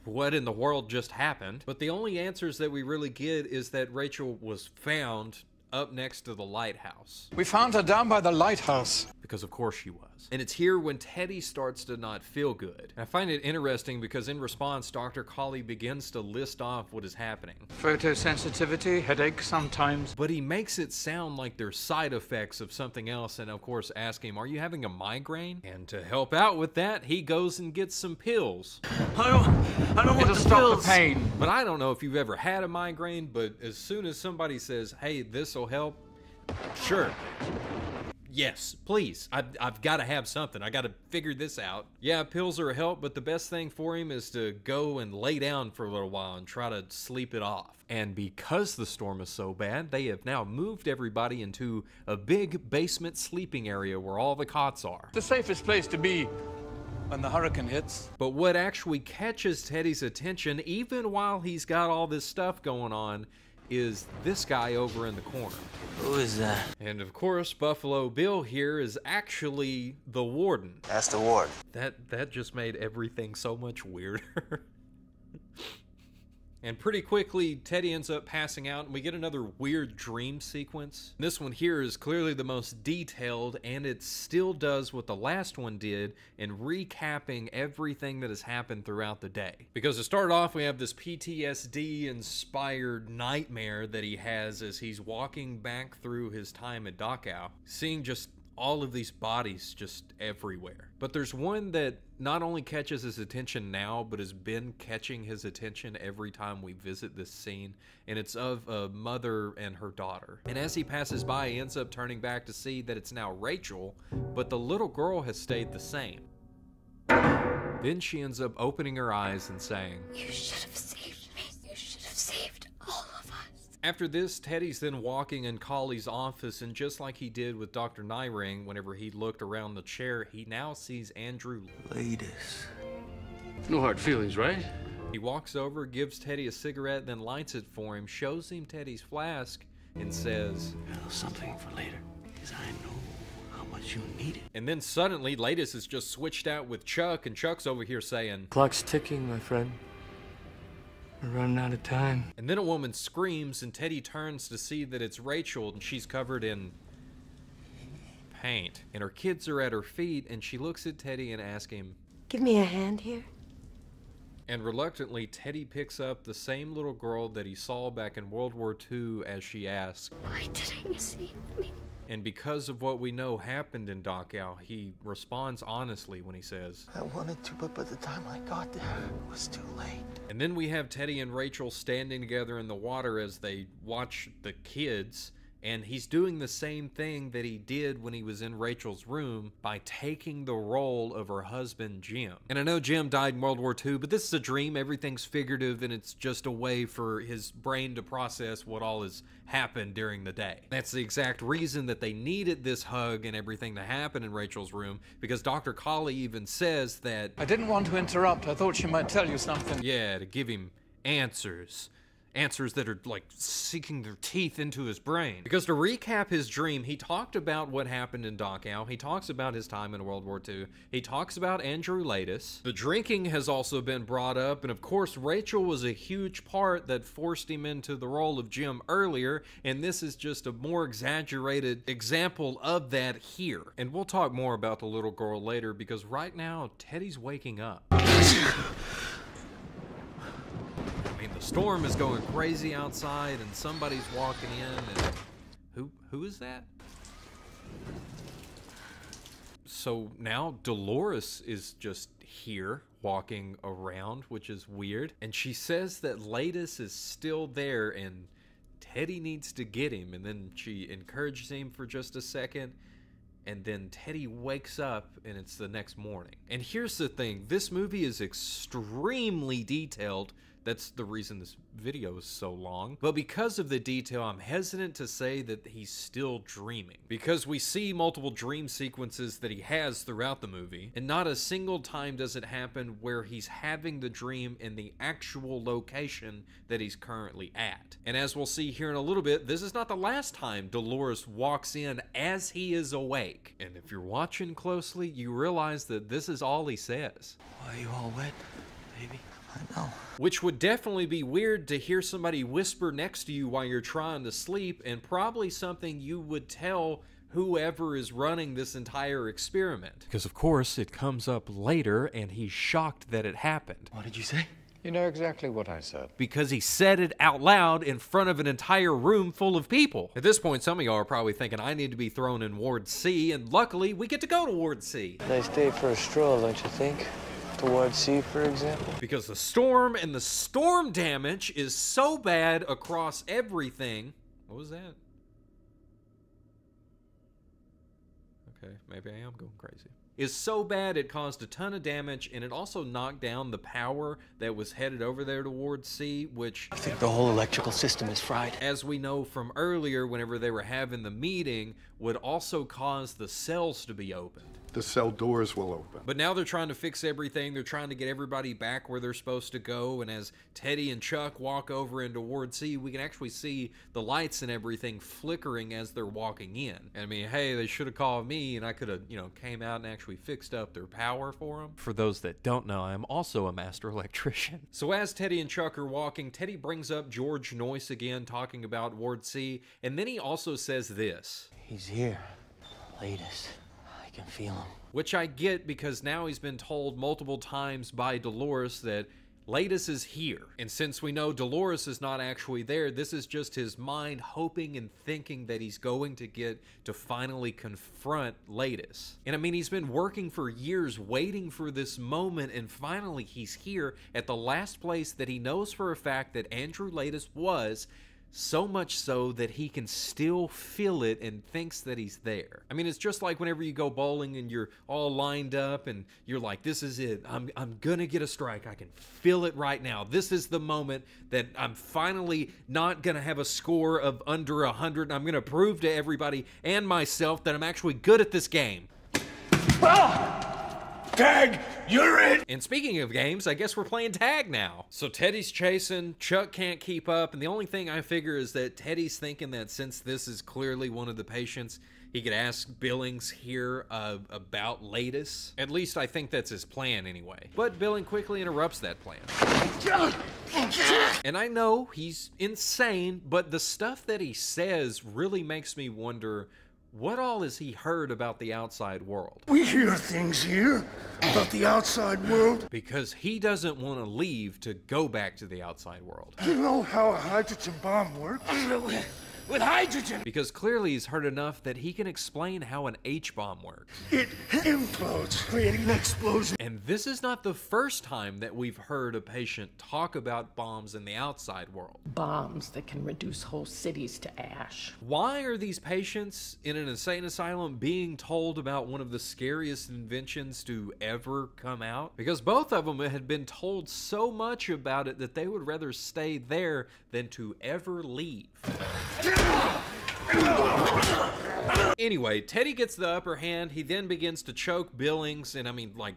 what in the world just happened. But the only answers that we really get is that Rachel was found up next to the lighthouse. We found her down by the lighthouse. Because of course she was. And it's here when Teddy starts to not feel good. I find it interesting because in response, Dr. Cawley begins to list off what is happening. Photosensitivity, headache sometimes. But he makes it sound like they're side effects of something else and of course ask him, are you having a migraine? And to help out with that, he goes and gets some pills. I don't, I don't want It'll stop pills. the pain. But I don't know if you've ever had a migraine, but as soon as somebody says, hey, this help, sure. Yes, please. I, I've got to have something. I got to figure this out. Yeah, pills are a help, but the best thing for him is to go and lay down for a little while and try to sleep it off. And because the storm is so bad, they have now moved everybody into a big basement sleeping area where all the cots are. The safest place to be when the hurricane hits. But what actually catches Teddy's attention, even while he's got all this stuff going on, is this guy over in the corner. Who is that? And of course, Buffalo Bill here is actually the warden. That's the warden. That that just made everything so much weirder. [laughs] And pretty quickly, Teddy ends up passing out, and we get another weird dream sequence. This one here is clearly the most detailed, and it still does what the last one did in recapping everything that has happened throughout the day. Because to start off, we have this PTSD inspired nightmare that he has as he's walking back through his time at Dachau, seeing just all of these bodies just everywhere. But there's one that not only catches his attention now, but has been catching his attention every time we visit this scene, and it's of a mother and her daughter. And as he passes by, he ends up turning back to see that it's now Rachel, but the little girl has stayed the same. Then she ends up opening her eyes and saying, You should have saved me. You should have saved all of us. After this, Teddy's then walking in Cawley's office, and just like he did with Dr. Naehring, whenever he looked around the chair, he now sees Andrew Laeddis. No hard feelings, right? He walks over, gives Teddy a cigarette, then lights it for him, shows him Teddy's flask, and says, Well, something for later, because I know how much you need it. And then suddenly, Laeddis is just switched out with Chuck, and Chuck's over here saying, Clock's ticking, my friend. We're running out of time. And then a woman screams, and Teddy turns to see that it's Rachel, and she's covered in paint. And her kids are at her feet, and she looks at Teddy and asks him, Give me a hand here. And reluctantly, Teddy picks up the same little girl that he saw back in World War II as she asks, Why didn't you save me? And because of what we know happened in Dachau, he responds honestly when he says, I wanted to, but by the time I got there, it was too late. And then we have Teddy and Rachel standing together in the water as they watch the kids. And he's doing the same thing that he did when he was in Rachel's room by taking the role of her husband, Jim. And I know Jim died in World War II, but this is a dream. Everything's figurative, and it's just a way for his brain to process what all has happened during the day. That's the exact reason that they needed this hug and everything to happen in Rachel's room, because Dr. Cawley even says that. I didn't want to interrupt. I thought she might tell you something. Yeah, to give him answers answers that are like sinking their teeth into his brain. Because to recap his dream, he talked about what happened in Dachau. He talks about his time in World War II. He talks about Andrew Laeddis. The drinking has also been brought up, and of course, Rachel was a huge part that forced him into the role of Jim earlier, and this is just a more exaggerated example of that here. And we'll talk more about the little girl later because right now, Teddy's waking up. [laughs] Storm is going crazy outside, and somebody's walking in, and who who is that? So now Dolores is just here walking around, which is weird, and she says that Laeddis is still there, and Teddy needs to get him, and then she encourages him for just a second. And then Teddy wakes up and it's the next morning. And here's the thing this movie is extremely detailed. That's the reason this video is so long. But because of the detail, I'm hesitant to say that he's still dreaming. Because we see multiple dream sequences that he has throughout the movie, and not a single time does it happen where he's having the dream in the actual location that he's currently at. And as we'll see here in a little bit, this is not the last time Dolores walks in as he is awake. And if you're watching closely, you realize that this is all he says. Why are you all wet, baby? I know. Which would definitely be weird to hear somebody whisper next to you while you're trying to sleep, and probably something you would tell whoever is running this entire experiment. Because, of course, it comes up later, and he's shocked that it happened. What did you say? You know exactly what I said. Because he said it out loud in front of an entire room full of people. At this point, some of y'all are probably thinking I need to be thrown in Ward C, and luckily we get to go to Ward C. Nice day for a stroll, don't you think? Towards sea, for example. Because the storm and the storm damage is so bad across everything. What was that? okay, maybe I am going crazy. Is so bad it caused a ton of damage and it also knocked down the power that was headed over there towards C, which I think the whole electrical system is fried. As we know from earlier, whenever they were having the meeting, would also cause the cells to be opened. The cell doors will open. But now they're trying to fix everything. They're trying to get everybody back where they're supposed to go. And as Teddy and Chuck walk over into Ward C, we can actually see the lights and everything flickering as they're walking in. And I mean, hey, they should have called me and I could have, you know, came out and actually fixed up their power for them. For those that don't know, I'm also a master [laughs] electrician. So as Teddy and Chuck are walking, Teddy brings up George Noyce again, talking about Ward C. And then he also says this. He's here. Laeddis. Can feel him. Which I get because now he's been told multiple times by Dolores that Laeddis is here. And since we know Dolores is not actually there, this is just his mind hoping and thinking that he's going to get to finally confront Laeddis. And I mean, he's been working for years waiting for this moment, and finally he's here at the last place that he knows for a fact that Andrew Laeddis was so much so that he can still feel it and thinks that he's there. I mean, it's just like whenever you go bowling and you're all lined up and you're like, this is it. I'm, I'm gonna get a strike. I can feel it right now. This is the moment that I'm finally not gonna have a score of under 100. I'm gonna prove to everybody and myself that I'm actually good at this game. Ah! Tag, you're it! And speaking of games, I guess we're playing tag now. So Teddy's chasing, Chuck can't keep up, and the only thing I figure is that Teddy's thinking that since this is clearly one of the patients, he could ask Billings here uh, about Laeddis. At least I think that's his plan anyway. But Billing quickly interrupts that plan. And I know he's insane, but the stuff that he says really makes me wonder what all has he heard about the outside world? We hear things here about the outside world. Because he doesn't want to leave to go back to the outside world. You know how a hydrogen bomb works? With hydrogen! Because clearly he's heard enough that he can explain how an H bomb works. It implodes, creating an explosion. And this is not the first time that we've heard a patient talk about bombs in the outside world. Bombs that can reduce whole cities to ash. Why are these patients in an insane asylum being told about one of the scariest inventions to ever come out? Because both of them had been told so much about it that they would rather stay there than to ever leave. Anyway, Teddy gets the upper hand. He then begins to choke Billings, and I mean, like,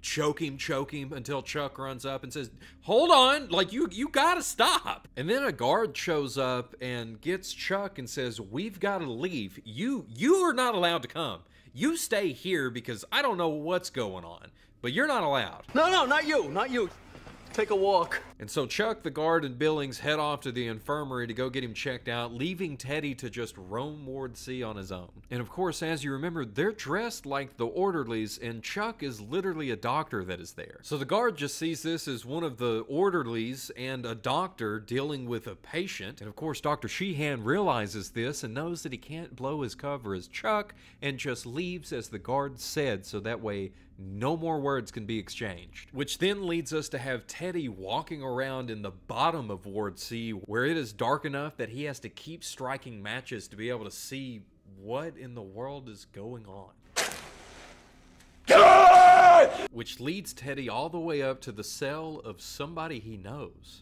choke him, choke him until Chuck runs up and says, "Hold on, like you you got to stop." And then a guard shows up and gets Chuck and says, "We've got to leave. You you are not allowed to come. You stay here because I don't know what's going on, but you're not allowed." No, no, not you, not you. Take a walk. And so Chuck, the guard, and Billings head off to the infirmary to go get him checked out, leaving Teddy to just roam Ward C on his own. And of course, as you remember, they're dressed like the orderlies, and Chuck is literally a doctor that is there. So the guard just sees this as one of the orderlies and a doctor dealing with a patient. And of course, Dr. Sheehan realizes this and knows that he can't blow his cover as Chuck and just leaves as the guard said, so that way no more words can be exchanged. Which then leads us to have Teddy walking around in the bottom of Ward C, where it is dark enough that he has to keep striking matches to be able to see what in the world is going on. Which leads Teddy all the way up to the cell of somebody he knows.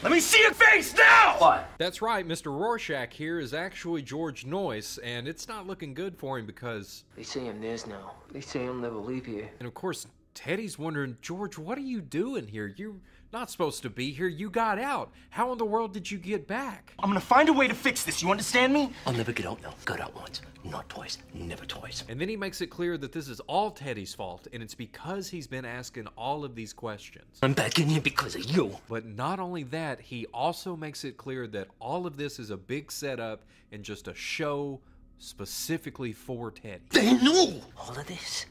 Let me see your face now! What? That's right, Mr. Rorschach here is actually George Noyce, and it's not looking good for him because. They say I'm theirs now. They say I'll never leave here. And of course, Teddy's wondering, George, what are you doing here? You're not supposed to be here. You got out. How in the world did you get back? I'm gonna find a way to fix this. You understand me? I'll never get out now. Got out once. Not twice. Never twice. And then he makes it clear that this is all Teddy's fault, and it's because he's been asking all of these questions. I'm back in here because of you. But not only that, he also makes it clear that all of this is a big setup and just a show specifically for Teddy. They know all of this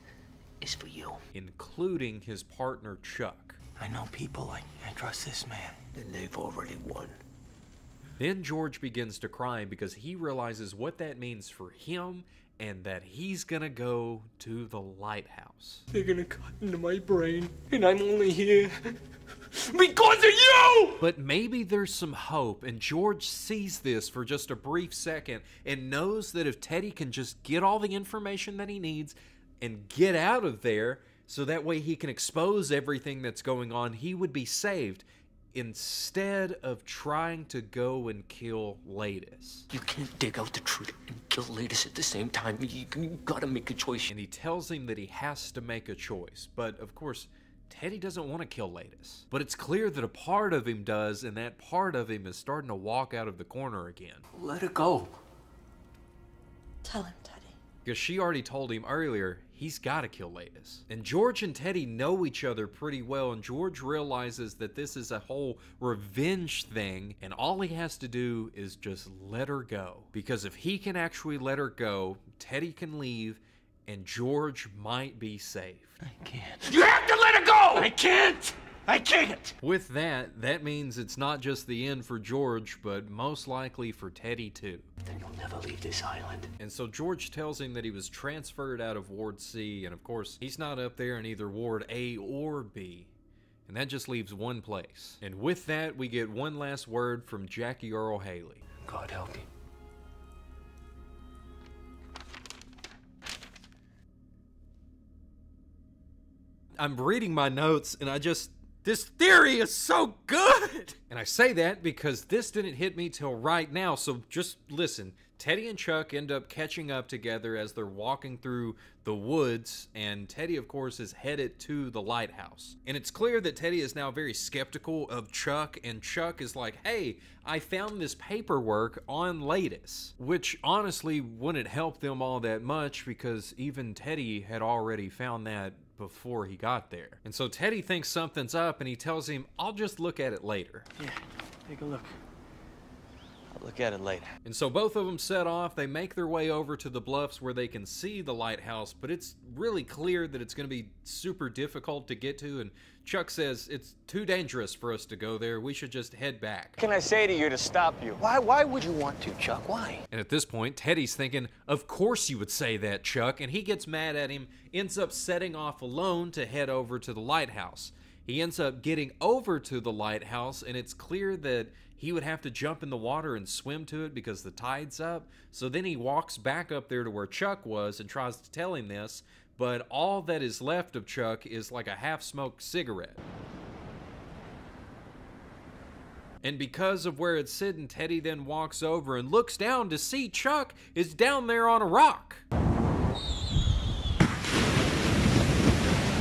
is for you. Including his partner Chuck. I know people. I, I trust this man. Then they've already won. Then George begins to cry because he realizes what that means for him and that he's gonna go to the lighthouse. They're gonna cut into my brain, and I'm only here Because of you! But maybe there's some hope, and George sees this for just a brief second and knows that if Teddy can just get all the information that he needs and get out of there, so that way he can expose everything that's going on, he would be saved instead of trying to go and kill Laeddis. You can't dig out the truth and kill Laeddis at the same time. You, you gotta make a choice. And he tells him that he has to make a choice. But of course, Teddy doesn't want to kill Laeddis. But it's clear that a part of him does, and that part of him is starting to walk out of the corner again. Let it go. Tell him, Teddy. Because she already told him earlier he's got to kill Laeddis. And George and Teddy know each other pretty well, and George realizes that this is a whole revenge thing, and all he has to do is just let her go. Because if he can actually let her go, Teddy can leave, and George might be saved. I can't. You have to let her go! I can't! I can't! With that, that means it's not just the end for George, but most likely for Teddy too. Then you'll never leave this island. And so George tells him that he was transferred out of Ward C, and of course, he's not up there in either Ward A or B. And that just leaves one place. And with that, we get one last word from Jackie Earle Haley. God help you. I'm reading my notes and I just this theory is so good! [laughs] And I say that because this didn't hit me till right now, so just listen. Teddy and Chuck end up catching up together as they're walking through the woods, and Teddy, of course, is headed to the lighthouse. And it's clear that Teddy is now very skeptical of Chuck, and Chuck is like, hey, I found this paperwork on Laeddis, which honestly wouldn't help them all that much because even Teddy had already found that before he got there. And so Teddy thinks something's up and he tells him, I'll just look at it later. Yeah, take a look. I'll look at it later. And so both of them set off. They make their way over to the bluffs where they can see the lighthouse, but it's really clear that it's going to be super difficult to get to. And Chuck says it's too dangerous for us to go there. We should just head back. What can I say to you to stop you? Why, why would you want to, Chuck? Why? And at this point, Teddy's thinking, Of course you would say that, Chuck. And he gets mad at him, ends up setting off alone to head over to the lighthouse. He ends up getting over to the lighthouse, and it's clear that he would have to jump in the water and swim to it because the tide's up. So then he walks back up there to where Chuck was and tries to tell him this, but all that is left of Chuck is like a half smoked cigarette. And because of where it's sitting, Teddy then walks over and looks down to see Chuck is down there on a rock.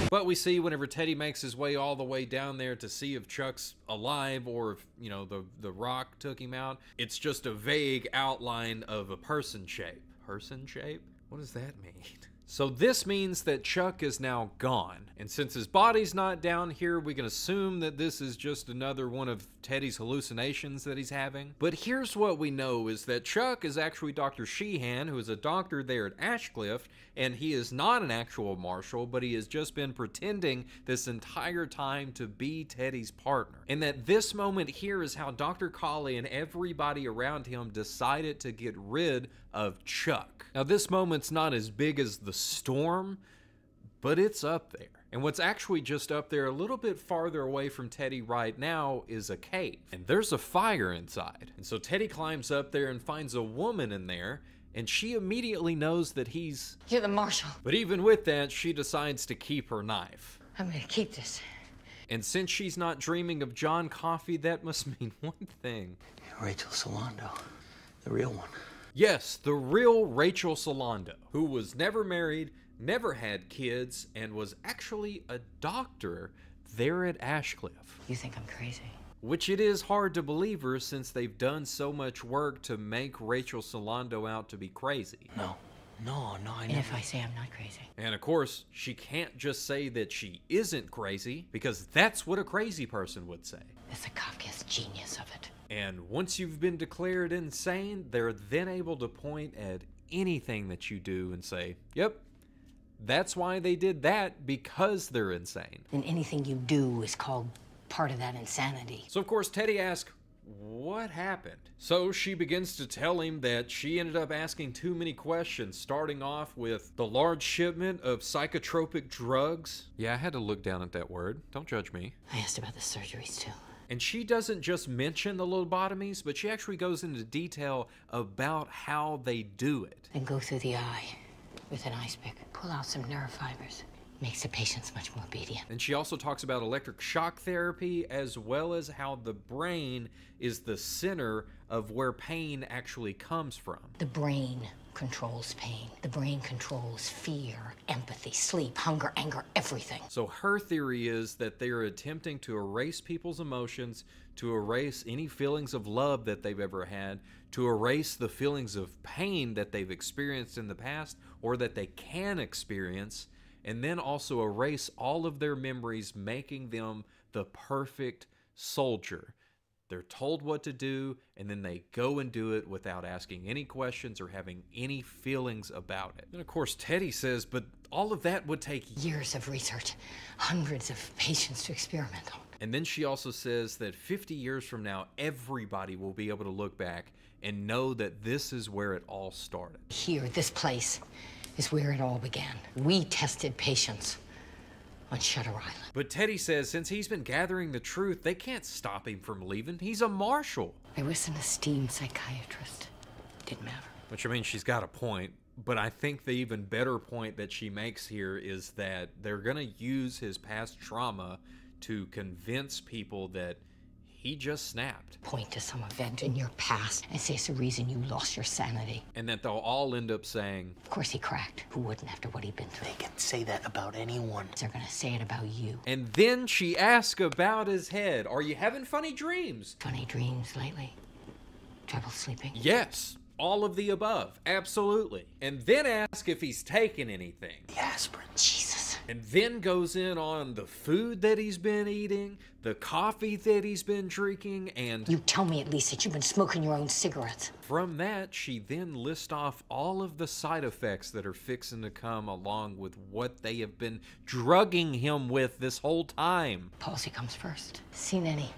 But we see whenever Teddy makes his way all the way down there to see if Chuck's alive or if, you know, the, the rock took him out, it's just a vague outline of a person shape. Person shape? What does that mean? [laughs] So this means that Chuck is now gone. And since his body's not down here, we can assume that this is just another one of Teddy's hallucinations that he's having. But here's what we know is that Chuck is actually Dr. Sheehan, who is a doctor there at Ashecliffe, and he is not an actual marshal, but he has just been pretending this entire time to be Teddy's partner. And that this moment here is how Dr. Cawley and everybody around him decided to get rid of Chuck. Now this moment's not as big as the storm, but it's up there. And what's actually just up there a little bit farther away from Teddy right now is a cave. And there's a fire inside. And so Teddy climbs up there and finds a woman in there, and she immediately knows that he's. You're the marshal. But even with that, she decides to keep her knife. I'm gonna keep this. And since she's not dreaming of John Coffey, that must [laughs] mean one thing Rachel Solando, the real one. Yes, the real Rachel Solando, who was never married, never had kids, and was actually a doctor there at Ashecliffe. You think I'm crazy? Which it is hard to believe her since they've done so much work to make Rachel Solando out to be crazy. No, no, no, I And if I say I'm not crazy? And of course, she can't just say that she isn't crazy, because that's what a crazy person would say. It's the Kafka's genius of it. And once you've been declared insane, they're then able to point at anything that you do and say, yep, that's why they did that, because they're insane. And anything you do is called part of that insanity. So, of course, Teddy asks, what happened? So she begins to tell him that she ended up asking too many questions, starting off with the large shipment of psychotropic drugs. Yeah, I had to look down at that word. Don't judge me. I asked about the surgeries too. And she doesn't just mention the lobotomies, but she actually goes into detail about how they do it. Then go through the eye with an ice pick, pull out some nerve fibers. Makes the patients much more obedient. And she also talks about electric shock therapy as well as how the brain is the center of where pain actually comes from. The brain controls pain. The brain controls fear, empathy, sleep, hunger, anger, everything. So her theory is that they are attempting to erase people's emotions, to erase any feelings of love that they've ever had, to erase the feelings of pain that they've experienced in the past or that they can experience and then also erase all of their memories, making them the perfect soldier. They're told what to do, and then they go and do it without asking any questions or having any feelings about it. And of course, Teddy says, but all of that would take years of research, hundreds of patients to experiment on. And then she also says that 50 years from now, everybody will be able to look back and know that this is where it all started. Here, this place, is where it all began. We tested patients on Shutter Island. But Teddy says since he's been gathering the truth, they can't stop him from leaving. He's a marshal. I was an esteemed psychiatrist. Didn't matter. Which I mean, she's got a point. But I think the even better point that she makes here is that they're going to use his past trauma to convince people that he just snapped. Point to some event in your past and say it's the reason you lost your sanity. And that they'll all end up saying, Of course he cracked. Who wouldn't after what he'd been through? They can say that about anyone. They're gonna say it about you. And then she asks about his head. Are you having funny dreams? Funny dreams lately? Trouble sleeping? Yes. All of the above. Absolutely. And then ask if he's taken anything. The aspirin. Jesus. And then goes in on the food that he's been eating, the coffee that he's been drinking, and. You tell me at least that you've been smoking your own cigarettes. From that, she then lists off all of the side effects that are fixing to come along with what they have been drugging him with this whole time. Palsy comes first. Seen any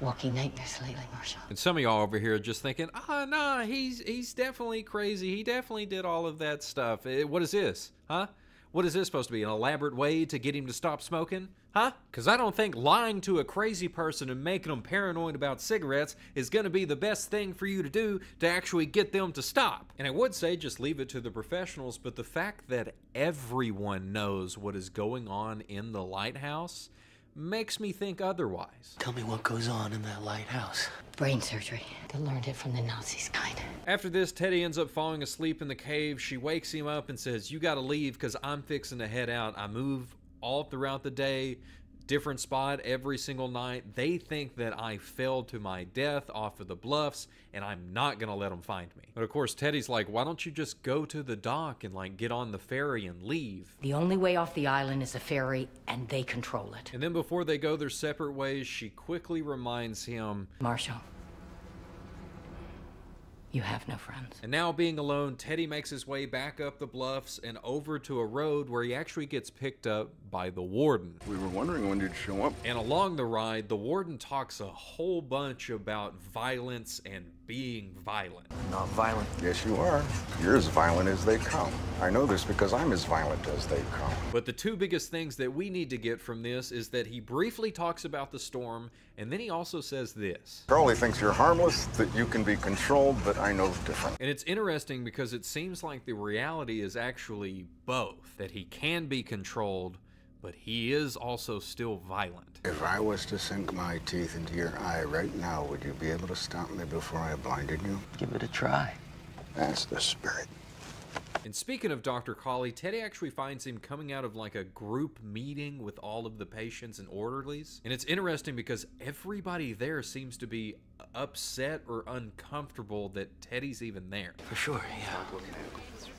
walking nightmares lately, Marshall? And some of y'all over here are just thinking, ah, oh, nah, he's he's definitely crazy. He definitely did all of that stuff. What is this, huh? What is this supposed to be? An elaborate way to get him to stop smoking? Huh? Because I don't think lying to a crazy person and making them paranoid about cigarettes is going to be the best thing for you to do to actually get them to stop. And I would say just leave it to the professionals, but the fact that everyone knows what is going on in the lighthouse makes me think otherwise. Tell me what goes on in that lighthouse. Brain surgery. They learned it from the Nazis, kind. After this, Teddy ends up falling asleep in the cave. She wakes him up and says, You gotta leave because I'm fixing to head out. I move all throughout the day different spot every single night. They think that I fell to my death off of the bluffs and I'm not going to let them find me. But of course, Teddy's like, why don't you just go to the dock and like get on the ferry and leave? The only way off the island is a ferry and they control it. And then before they go their separate ways, she quickly reminds him Marshall, you have no friends. And now, being alone, Teddy makes his way back up the bluffs and over to a road where he actually gets picked up by the warden. We were wondering when you'd show up. And along the ride, the warden talks a whole bunch about violence and being violent. Not violent. Yes, you are. You're as violent as they come. I know this because I'm as violent as they come. But the two biggest things that we need to get from this is that he briefly talks about the storm, and then he also says this. Charlie thinks you're harmless, that you can be controlled, but I know different. And it's interesting because it seems like the reality is actually both that he can be controlled, but he is also still violent. If I was to sink my teeth into your eye right now, would you be able to stop me before I blinded you? Give it a try. That's the spirit. And speaking of Dr. Cawley, Teddy actually finds him coming out of like a group meeting with all of the patients and orderlies. And it's interesting because everybody there seems to be upset or uncomfortable that Teddy's even there. For sure, yeah.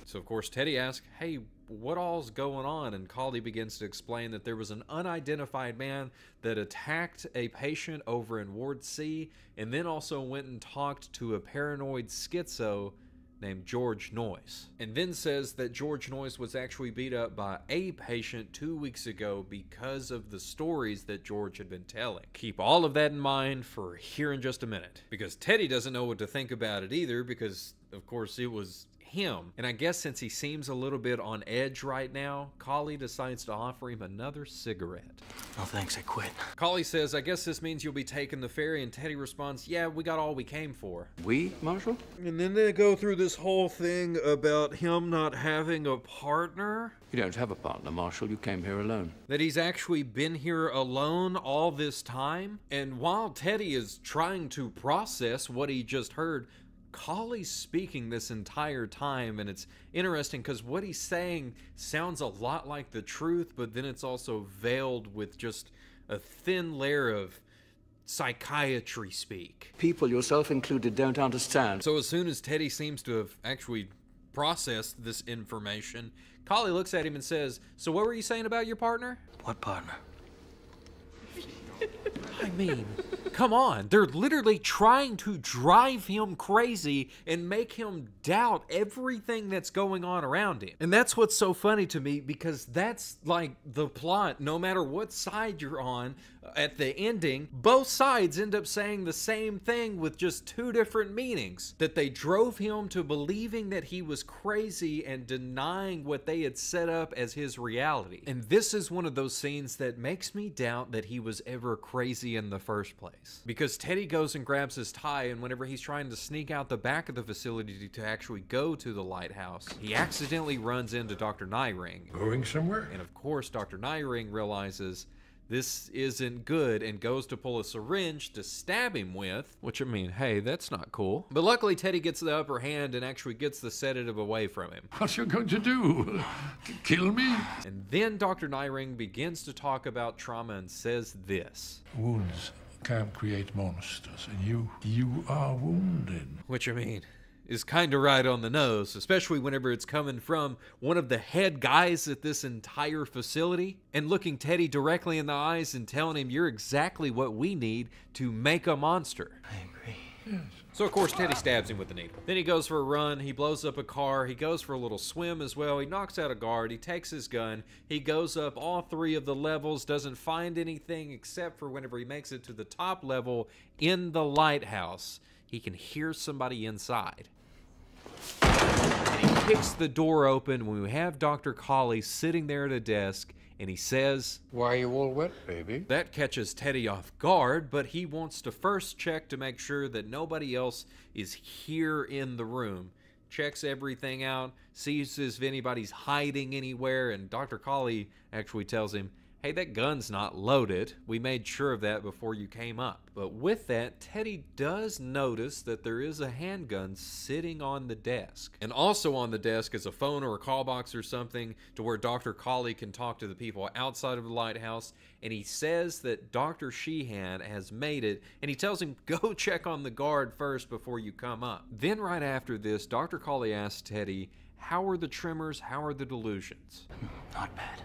So of course Teddy asks, "Hey, what all's going on?" And Cawley begins to explain that there was an unidentified man that attacked a patient over in Ward C, and then also went and talked to a paranoid schizo named George Noyce, and then says that George Noyce was actually beat up by a patient two weeks ago because of the stories that George had been telling. Keep all of that in mind for here in just a minute, because Teddy doesn't know what to think about it either, because of course it was him. And I guess since he seems a little bit on edge right now, Cawley decides to offer him another cigarette. No thanks, I quit. Cawley says, I guess this means you'll be taking the ferry, and Teddy responds, Yeah, we got all we came for. We, Marshal? And then they go through this whole thing about him not having a partner. You don't have a partner, Marshal. You came here alone. That he's actually been here alone all this time. And while Teddy is trying to process what he just heard, Cawley's speaking this entire time, and it's interesting because what he's saying sounds a lot like the truth, but then it's also veiled with just a thin layer of psychiatry speak. People, yourself included, don't understand. So as soon as Teddy seems to have actually processed this information, Cawley looks at him and says, So what were you saying about your partner? What partner? I mean, come on. They're literally trying to drive him crazy and make him doubt everything that's going on around him. And that's what's so funny to me because that's like the plot. No matter what side you're on, uh, at the ending, both sides end up saying the same thing with just two different meanings. That they drove him to believing that he was crazy and denying what they had set up as his reality. And this is one of those scenes that makes me doubt that he was ever crazy in the first place. Because Teddy goes and grabs his tie, and whenever he's trying to sneak out the back of the facility to actually go to the lighthouse, he accidentally runs into Dr. Naehring. Going somewhere? And of course, Dr. Naehring realizes this isn't good and goes to pull a syringe to stab him with, which I mean, hey, that's not cool. But luckily, Teddy gets the upper hand and actually gets the sedative away from him. What you going to do? Kill me? And then Dr. Naehring begins to talk about trauma and says this. Wounds can create monsters, and you, you are wounded. Which I mean, is kind of right on the nose, especially whenever it's coming from one of the head guys at this entire facility and looking Teddy directly in the eyes and telling him, You're exactly what we need to make a monster. I agree. Yes. So, of course, Teddy stabs him with the needle. Then he goes for a run. He blows up a car. He goes for a little swim as well. He knocks out a guard. He takes his gun. He goes up all three of the levels, doesn't find anything except for whenever he makes it to the top level in the lighthouse, he can hear somebody inside. And he kicks the door open when we have Dr. Cawley sitting there at a desk and he says, Why are you all wet, baby? That catches Teddy off guard, but he wants to first check to make sure that nobody else is here in the room. Checks everything out, sees if anybody's hiding anywhere, and Dr. Cawley actually tells him, Hey, that gun's not loaded. We made sure of that before you came up. But with that, Teddy does notice that there is a handgun sitting on the desk. And also on the desk is a phone or a call box or something to where Dr. Cawley can talk to the people outside of the lighthouse. And he says that Dr. Sheehan has made it, and he tells him, go [laughs] check on the guard first before you come up. Then, right after this, Dr. Cawley asks Teddy, How are the tremors? How are the delusions? Not bad.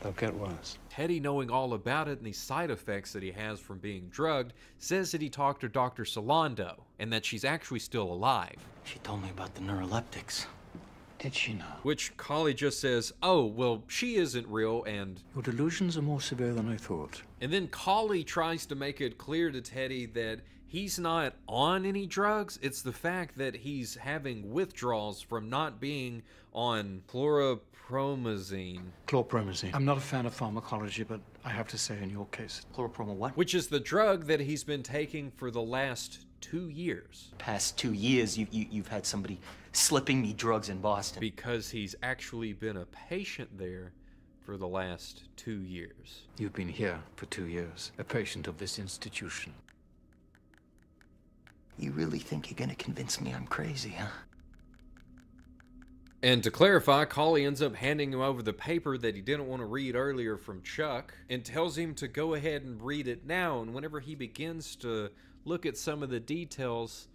They'll get worse. Teddy, knowing all about it and the side effects that he has from being drugged, says that he talked to Dr. Solando and that she's actually still alive. She told me about the neuroleptics. Did she know? Which Cawley just says, oh, well, she isn't real, and. Your delusions are more severe than I thought. And then Cawley tries to make it clear to Teddy that he's not on any drugs. It's the fact that he's having withdrawals from not being on chloropromazine. Chlorpromazine. I'm not a fan of pharmacology, but I have to say, in your case, Chloropromal what? Which is the drug that he's been taking for the last two years. Past two years, you, you, you've had somebody slipping me drugs in Boston. Because he's actually been a patient there for the last two years. You've been here for two years, a patient of this institution. You really think you're gonna convince me I'm crazy, huh? And to clarify, Cawley ends up handing him over the paper that he didn't want to read earlier from Chuck and tells him to go ahead and read it now. And whenever he begins to look at some of the details,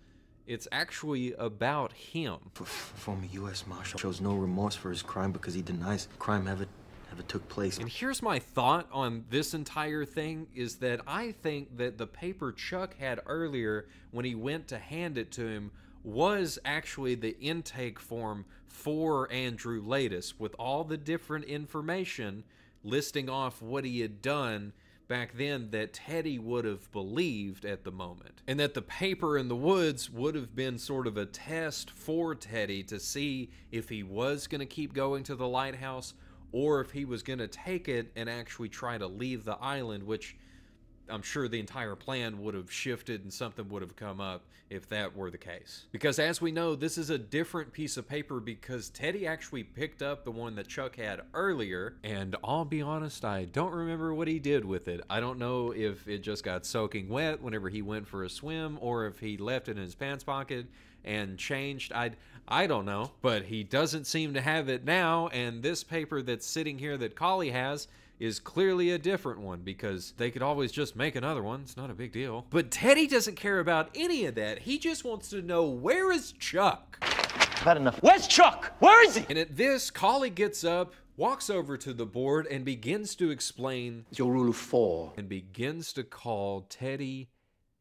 it's actually about him. Former U.S. Marshal shows no remorse for his crime because he denies crime ever ever took place. And here's my thought on this entire thing is that I think that the paper Chuck had earlier when he went to hand it to him was actually the intake form for Andrew Laeddis with all the different information listing off what he had done back then that Teddy would have believed at the moment. And that the paper in the woods would have been sort of a test for Teddy to see if he was going to keep going to the lighthouse or if he was going to take it and actually try to leave the island, which I'm sure the entire plan would have shifted and something would have come up if that were the case. Because as we know, this is a different piece of paper because Teddy actually picked up the one that Chuck had earlier, and I'll be honest, I don't remember what he did with it. I don't know if it just got soaking wet whenever he went for a swim or if he left it in his pants pocket and changed. I I don't know, but he doesn't seem to have it now and this paper that's sitting here that Cawley has is clearly a different one because they could always just make another one. It's not a big deal. But Teddy doesn't care about any of that. He just wants to know where is Chuck? I've had enough. Where's Chuck? Where is he? And at this, Cawley gets up, walks over to the board, and begins to explain It's your rule of four. And begins to call Teddy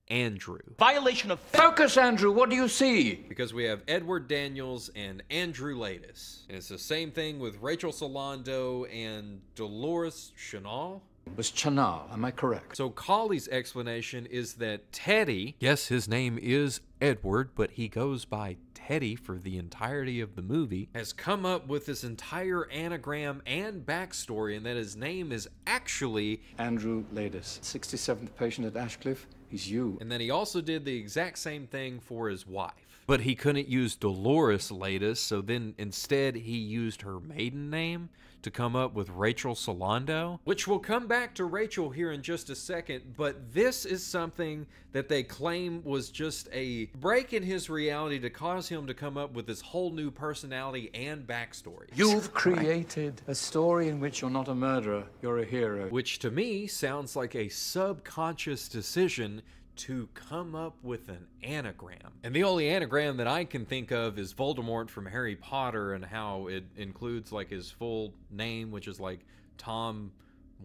Andrew. Violation of focus, Andrew. What do you see? Because we have Edward Daniels and Andrew Laeddis. And it's the same thing with Rachel Solando and Dolores Chanal. It was Chanal, am I correct? So Cawley's explanation is that Teddy, yes, his name is Edward, but he goes by Teddy for the entirety of the movie, has come up with this entire anagram and backstory, and that his name is actually Andrew Laeddis, 67th patient at Ashecliffe. He's you. And then he also did the exact same thing for his wife. But he couldn't use Dolores Laeddis, so then instead he used her maiden name to come up with Rachel Solando, which we'll come back to Rachel here in just a second, but this is something that they claim was just a break in his reality to cause him to come up with this whole new personality and backstory. You've created a story in which you're not a murderer, you're a hero. Which to me sounds like a subconscious decision to come up with an anagram. And the only anagram that I can think of is Voldemort from Harry Potter and how it includes like his full name, which is like Tom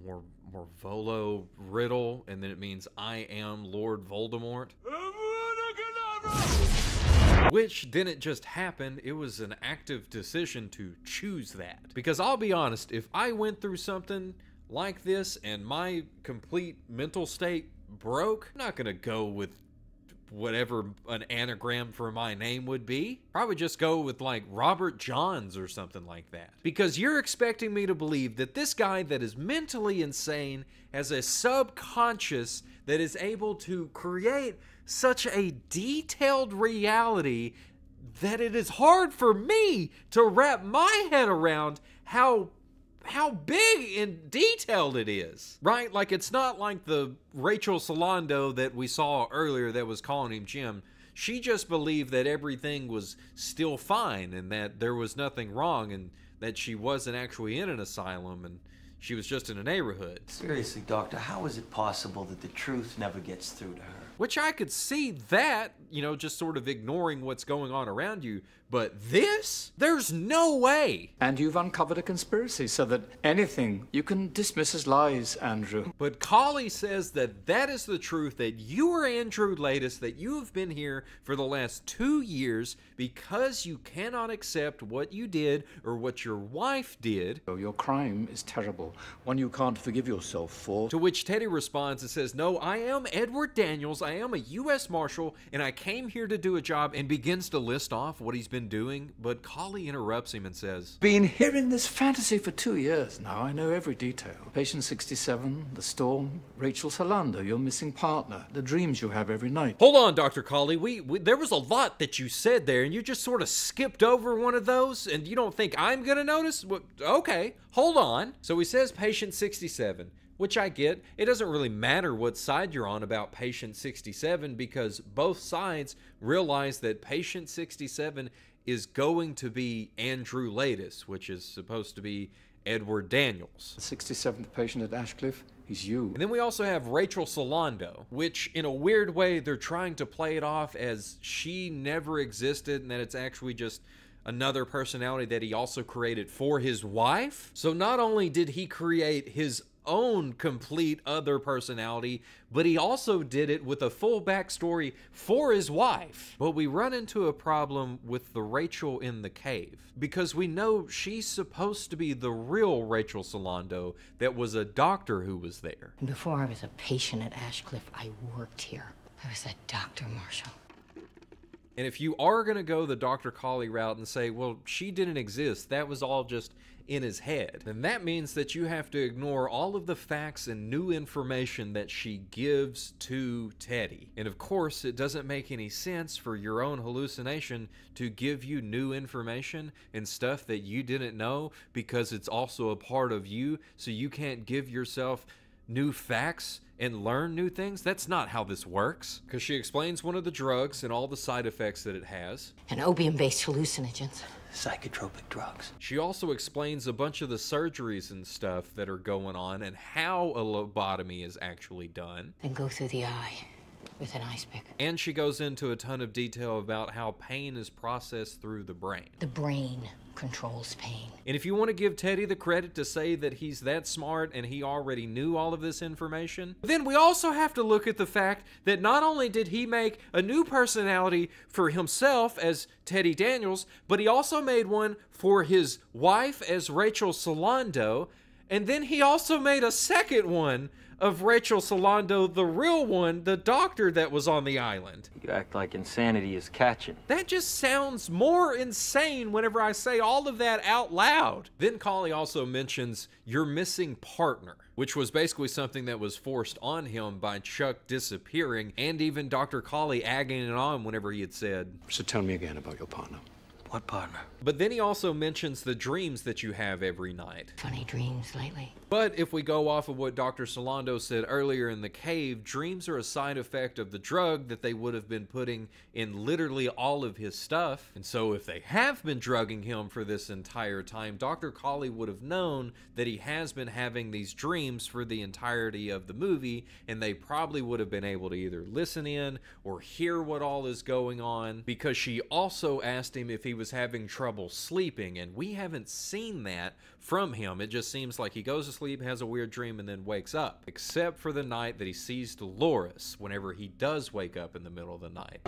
Mor- Marvolo Riddle, and then it means I am Lord Voldemort. Which didn't just happen, it was an active decision to choose that. Because I'll be honest, if I went through something like this and my complete mental state broke, I'm not gonna go with whatever an anagram for my name would be. Probably just go with like Robert Johns or something like that. Because you're expecting me to believe that this guy that is mentally insane has a subconscious that is able to create such a detailed reality that it is hard for me to wrap my head around how how big and detailed it is, right? Like it's not like the Rachel Solando that we saw earlier that was calling him Jim. She just believed that everything was still fine and that there was nothing wrong and that she wasn't actually in an asylum and she was just in a neighborhood. Seriously, Doctor, how is it possible that the truth never gets through to her? Which I could see that, you know, just sort of ignoring what's going on around you. But this? There's no way. And you've uncovered a conspiracy so that anything you can dismiss as lies, Andrew. But Cawley says that that is the truth, that you are Andrew Laeddis, that you have been here for the last two years because you cannot accept what you did or what your wife did. Oh, your crime is terrible, one you can't forgive yourself for. To which Teddy responds and says, No, I am Edward Daniels, I am a U.S. Marshal, and I came here to do a job, and begins to list off what he's been doing. But Cawley interrupts him and says, Been hearing this fantasy for two years now. I know every detail. Patient 67, the storm, Rachel Solando, your missing partner, the dreams you have every night. Hold on, Dr. Cawley. We, we there was a lot that you said there, and you just sort of skipped over one of those, and you don't think I'm gonna notice? Well, okay, hold on. So he says patient 67 which I get. It doesn't really matter what side you're on about patient 67 because both sides realize that patient 67 is going to be Andrew Laeddis, which is supposed to be Edward Daniels. The 67th patient at Ashecliffe, he's you. And then we also have Rachel Solando, which in a weird way they're trying to play it off as she never existed and that it's actually just another personality that he also created for his wife. So not only did he create his own complete other personality, but he also did it with a full backstory for his wife. But we run into a problem with the Rachel in the cave because we know she's supposed to be the real Rachel Solando that was a doctor who was there. Before I was a patient at Ashecliffe, I worked here. I was a doctor, Marshall. And if you are going to go the Dr. Cawley route and say, well, she didn't exist, that was all just in his head, then that means that you have to ignore all of the facts and new information that she gives to Teddy. And of course, it doesn't make any sense for your own hallucination to give you new information and stuff that you didn't know because it's also a part of you, so you can't give yourself new facts and learn new things. That's not how this works. Because she explains one of the drugs and all the side effects that it has. And opium based hallucinogens. Psychotropic drugs. She also explains a bunch of the surgeries and stuff that are going on and how a lobotomy is actually done. Then go through the eye with an ice pick. And she goes into a ton of detail about how pain is processed through the brain. The brain controls pain. And if you want to give Teddy the credit to say that he's that smart and he already knew all of this information, then we also have to look at the fact that not only did he make a new personality for himself as Teddy Daniels, but he also made one for his wife as Rachel Solando, and then he also made a second one of Rachel Solando, the real one, the doctor that was on the island. You act like insanity is catching. That just sounds more insane whenever I say all of that out loud. Then Cawley also mentions your missing partner, which was basically something that was forced on him by Chuck disappearing and even Dr. Cawley agging it on whenever he had said, So tell me again about your partner. What partner? But then he also mentions the dreams that you have every night. Funny dreams lately. But if we go off of what Dr. Solando said earlier in the cave, dreams are a side effect of the drug that they would have been putting in literally all of his stuff. And so if they have been drugging him for this entire time, Dr. Cawley would have known that he has been having these dreams for the entirety of the movie, and they probably would have been able to either listen in or hear what all is going on because she also asked him if he was having trouble sleeping, and we haven't seen that from him. It just seems like he goes to sleep, has a weird dream, and then wakes up. Except for the night that he sees Dolores whenever he does wake up in the middle of the night.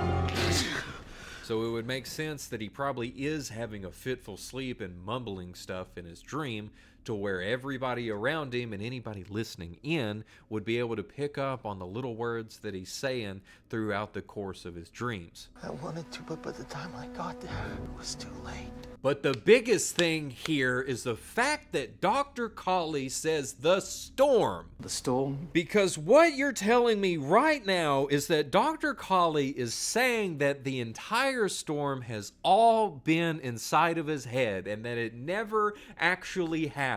So it would make sense that he probably is having a fitful sleep and mumbling stuff in his dream to where everybody around him and anybody listening in would be able to pick up on the little words that he's saying throughout the course of his dreams. I wanted to, but by the time I got there, it was too late. But the biggest thing here is the fact that Dr. Cawley says the storm. The storm? Because what you're telling me right now is that Dr. Cawley is saying that the entire storm has all been inside of his head and that it never actually happened.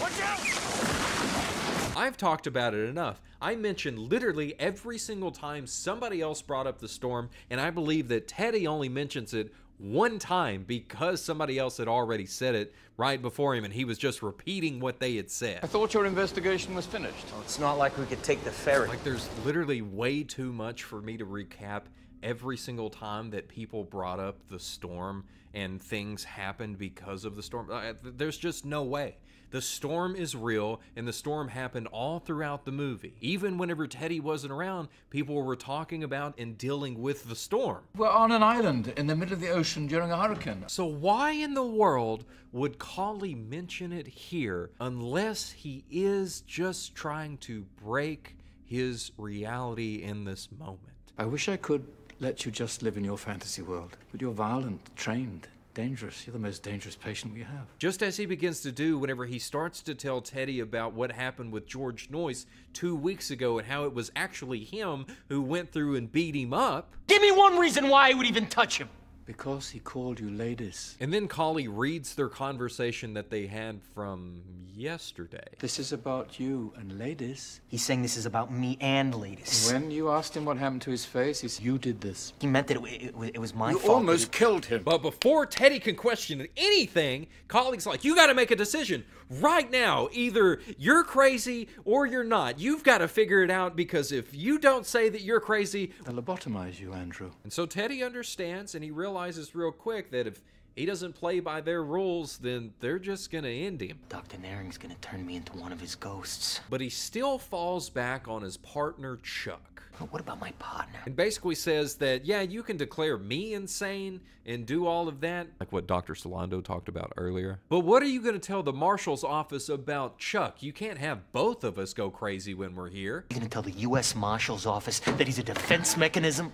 Watch out! I've talked about it enough. I mentioned literally every single time somebody else brought up the storm, and I believe that Teddy only mentions it one time because somebody else had already said it right before him and he was just repeating what they had said. I thought your investigation was finished. Well, it's not like we could take the ferry. Like there's literally way too much for me to recap every single time that people brought up the storm and things happened because of the storm. Uh, There's just no way. The storm is real, and the storm happened all throughout the movie. Even whenever Teddy wasn't around, people were talking about and dealing with the storm. We're on an island in the middle of the ocean during a hurricane. So, why in the world would Cawley mention it here unless he is just trying to break his reality in this moment? I wish I could let you just live in your fantasy world, but you're violent, trained, dangerous. You're the most dangerous patient we have. Just as he begins to do whenever he starts to tell Teddy about what happened with George Noyce two weeks ago and how it was actually him who went through and beat him up. Give me one reason why I would even touch him. Because he called you ladies. And then Cawley reads their conversation that they had from yesterday. This is about you and ladies. He's saying this is about me and ladies. When you asked him what happened to his face, he said, You did this. He meant that it, it, it, it was my You fault. almost killed him. But before Teddy can question anything, Cawley's like, You got to make a decision right now. Either you're crazy or you're not. You've got to figure it out because if you don't say that you're crazy, They'll lobotomize you, Andrew. And so Teddy understands and he realizes real quick that if he doesn't play by their rules, then they're just gonna end him. Dr. Naehring's gonna turn me into one of his ghosts. But he still falls back on his partner, Chuck. But what about my partner? And basically says that, yeah, you can declare me insane and do all of that, like what Dr. Solando talked about earlier. But what are you going to tell the marshal's office about Chuck? You can't have both of us go crazy when we're here. You're gonna tell the U.S. Marshal's office that he's a defense mechanism?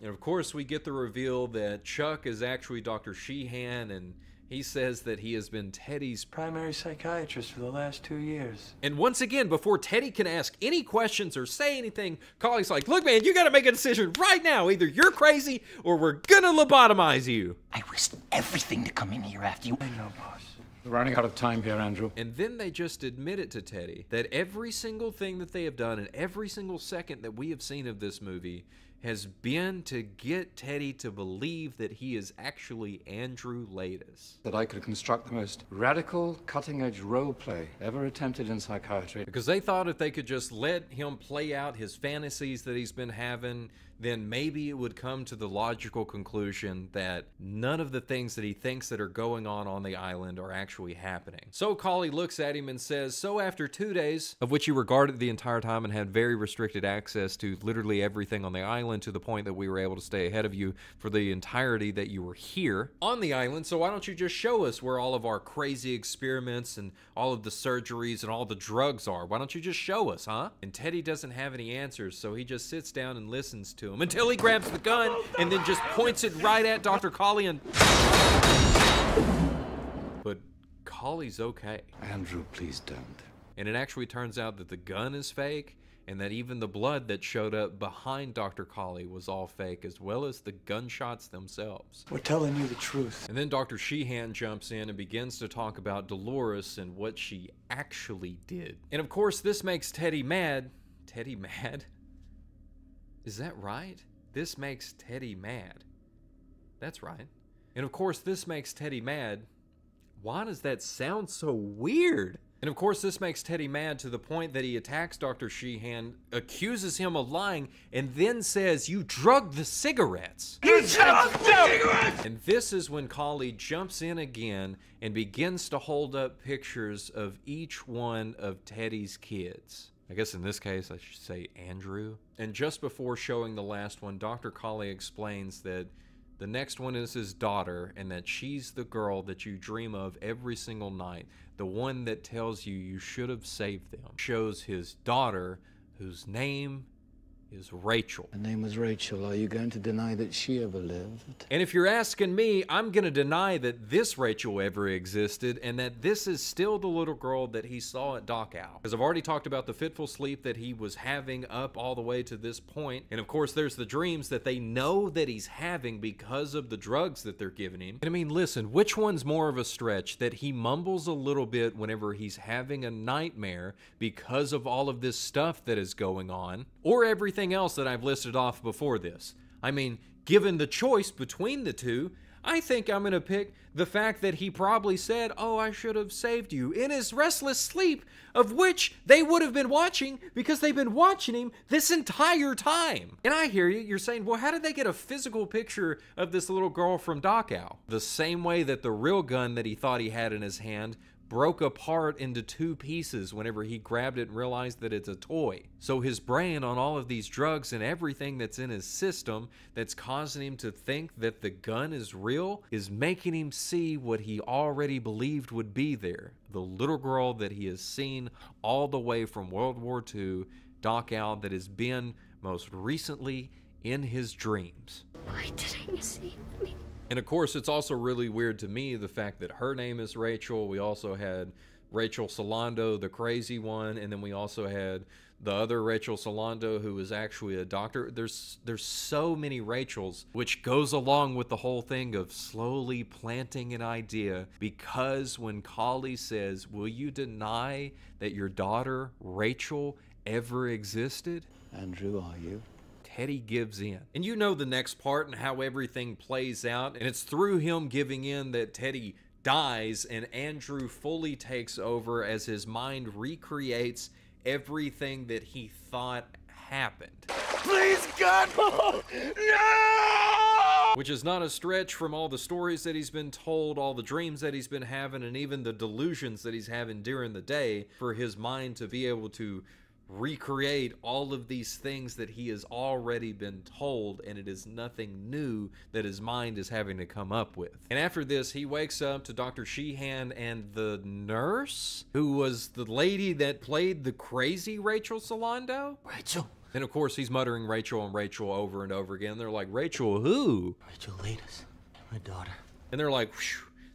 And of course, we get the reveal that Chuck is actually Dr. Sheehan, and he says that he has been Teddy's primary psychiatrist for the last two years. And once again, before Teddy can ask any questions or say anything, Cawley's like, Look, man, you gotta make a decision right now. Either you're crazy or we're gonna lobotomize you. I risked everything to come in here after you. I know, boss. We're running out of time here, Andrew. And then they just admit it to Teddy that every single thing that they have done and every single second that we have seen of this movie has been to get Teddy to believe that he is actually Andrew Laeddis. That I could construct the most radical, cutting edge role play ever attempted in psychiatry. Because they thought if they could just let him play out his fantasies that he's been having, then maybe it would come to the logical conclusion that none of the things that he thinks that are going on on the island are actually happening. So Cawley looks at him and says, So after two days, of which he regarded the entire time and had very restricted access to literally everything on the island to the point that we were able to stay ahead of you for the entirety that you were here on the island, so why don't you just show us where all of our crazy experiments and all of the surgeries and all the drugs are? Why don't you just show us, huh? And Teddy doesn't have any answers, so he just sits down and listens to him until he grabs the gun and then just points it right at Dr. Cawley and. But Cawley's okay. Andrew, please don't. And it actually turns out that the gun is fake and that even the blood that showed up behind Dr. Cawley was all fake, as well as the gunshots themselves. We're telling you the truth. And then Dr. Sheehan jumps in and begins to talk about Dolores and what she actually did. And of course, this makes Teddy mad. Teddy mad? Is that right? This makes Teddy mad. That's right. And of course, this makes Teddy mad. Why does that sound so weird? And of course, this makes Teddy mad to the point that he attacks Dr. Sheehan, accuses him of lying, and then says, You drugged the cigarettes. You drugged them! And this is when Cawley jumps in again and begins to hold up pictures of each one of Teddy's kids. I guess in this case, I should say Andrew. And just before showing the last one, Dr. Cawley explains that the next one is his daughter, and that she's the girl that you dream of every single night, the one that tells you you should have saved them. Shows his daughter, whose name is Rachel. Her name was Rachel. Are you going to deny that she ever lived? And if you're asking me, I'm going to deny that this Rachel ever existed and that this is still the little girl that he saw at Dachau. Because I've already talked about the fitful sleep that he was having up all the way to this point. And of course, there's the dreams that they know that he's having because of the drugs that they're giving him. And I mean, listen, which one's more of a stretch that he mumbles a little bit whenever he's having a nightmare because of all of this stuff that is going on, or everything else that I've listed off before this. I mean, given the choice between the two, I think I'm going to pick the fact that he probably said, Oh, I should have saved you in his restless sleep, of which they would have been watching because they've been watching him this entire time. And I hear you, you're saying, Well, how did they get a physical picture of this little girl from Dachau? The same way that the real gun that he thought he had in his hand broke apart into two pieces whenever he grabbed it and realized that it's a toy. So his brain on all of these drugs and everything that's in his system that's causing him to think that the gun is real is making him see what he already believed would be there. The little girl that he has seen all the way from World War II, Dachau, that has been most recently in his dreams. Why didn't you save me? And of course, it's also really weird to me the fact that her name is Rachel. We also had Rachel Solando, the crazy one, and then we also had the other Rachel Solando, who is actually a doctor. There's there's so many Rachels, which goes along with the whole thing of slowly planting an idea. Because when Cawley says, "Will you deny that your daughter Rachel ever existed?" Andrew, are you? Teddy gives in. And you know the next part and how everything plays out. And it's through him giving in that Teddy dies and Andrew fully takes over as his mind recreates everything that he thought happened. Please, God! [laughs] No! Which is not a stretch from all the stories that he's been told, all the dreams that he's been having, and even the delusions that he's having during the day for his mind to be able to recreate all of these things that he has already been told, and it is nothing new that his mind is having to come up with. And after this, he wakes up to Dr. Sheehan and the nurse, who was the lady that played the crazy Rachel Solando. Rachel. And of course, he's muttering Rachel and Rachel over and over again. They're like, Rachel, who? Rachel Laeddis, my daughter. And they're like,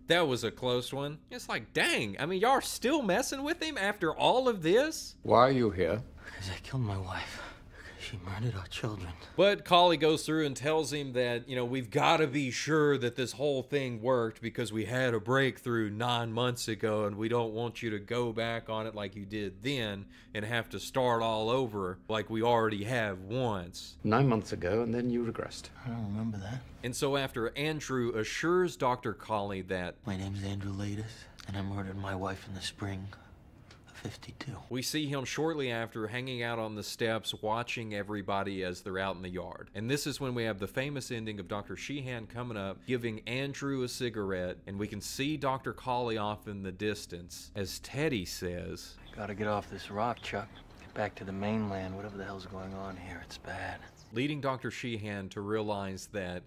that was a close one. It's like, dang, I mean, y'all are still messing with him after all of this? Why are you here? Because I killed my wife. She murdered our children. But Cawley goes through and tells him that, you know, we've got to be sure that this whole thing worked because we had a breakthrough nine months ago and we don't want you to go back on it like you did then and have to start all over like we already have once. Nine months ago, and then you regressed. I don't remember that. And so after Andrew assures Dr. Cawley that My name's Andrew Laeddis, and I murdered my wife in the spring of 52. We see him shortly after hanging out on the steps watching everybody as they're out in the yard. And this is when we have the famous ending of Dr. Sheehan coming up, giving Andrew a cigarette, and we can see Dr. Cawley off in the distance as Teddy says, Gotta get off this rock, Chuck. Get back to the mainland. Whatever the hell's going on here, it's bad. leading Dr. Sheehan to realize that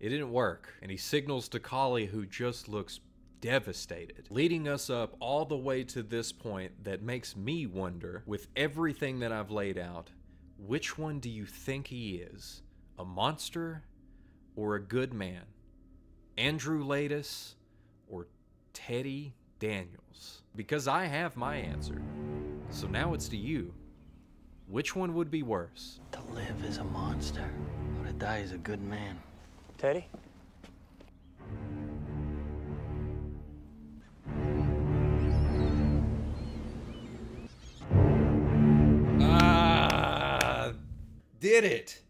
it didn't work. And he signals to Cawley, who just looks devastated, leading us up all the way to this point that makes me wonder, with everything that I've laid out, which one do you think he is? A monster or a good man? Andrew Laeddis or Teddy Daniels? Because I have my answer. So now it's to you. Which one would be worse? To live as a monster, or to die as a good man. Teddy? Did it.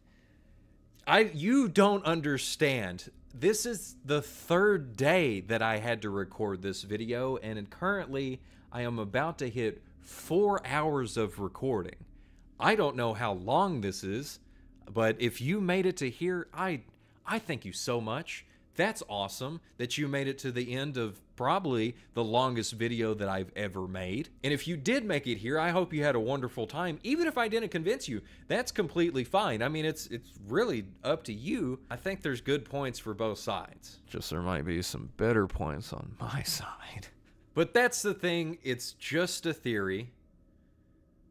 I you don't understand. This is the third day that I had to record this video and currently I am about to hit 4 hours of recording. I don't know how long this is, but if you made it to here, I I thank you so much. That's awesome that you made it to the end of probably the longest video that I've ever made. And if you did make it here, I hope you had a wonderful time. Even if I didn't convince you, that's completely fine. I mean, it's it's really up to you. I think there's good points for both sides. Just there might be some better points on my [laughs] side. But that's the thing, it's just a theory.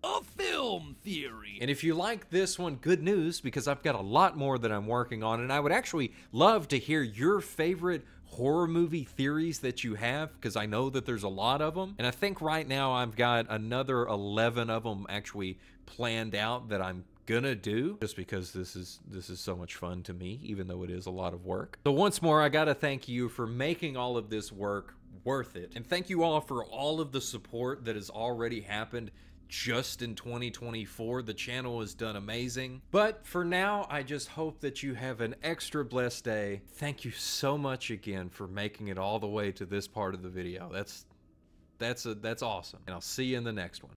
A film theory. And if you like this one, good news because I've got a lot more that I'm working on, and I would actually love to hear your favorite horror movie theories that you have because I know that there's a lot of them. And I think right now I've got another 11 of them actually planned out that I'm gonna do just because this is this is so much fun to me even though it is a lot of work so once more i gotta thank you for making all of this work worth it and thank you all for all of the support that has already happened just in 2024. The channel has done amazing. But for now, I just hope that you have an extra blessed day. Thank you so much again for making it all the way to this part of the video. That's that's a, that's awesome. And I'll see you in the next one.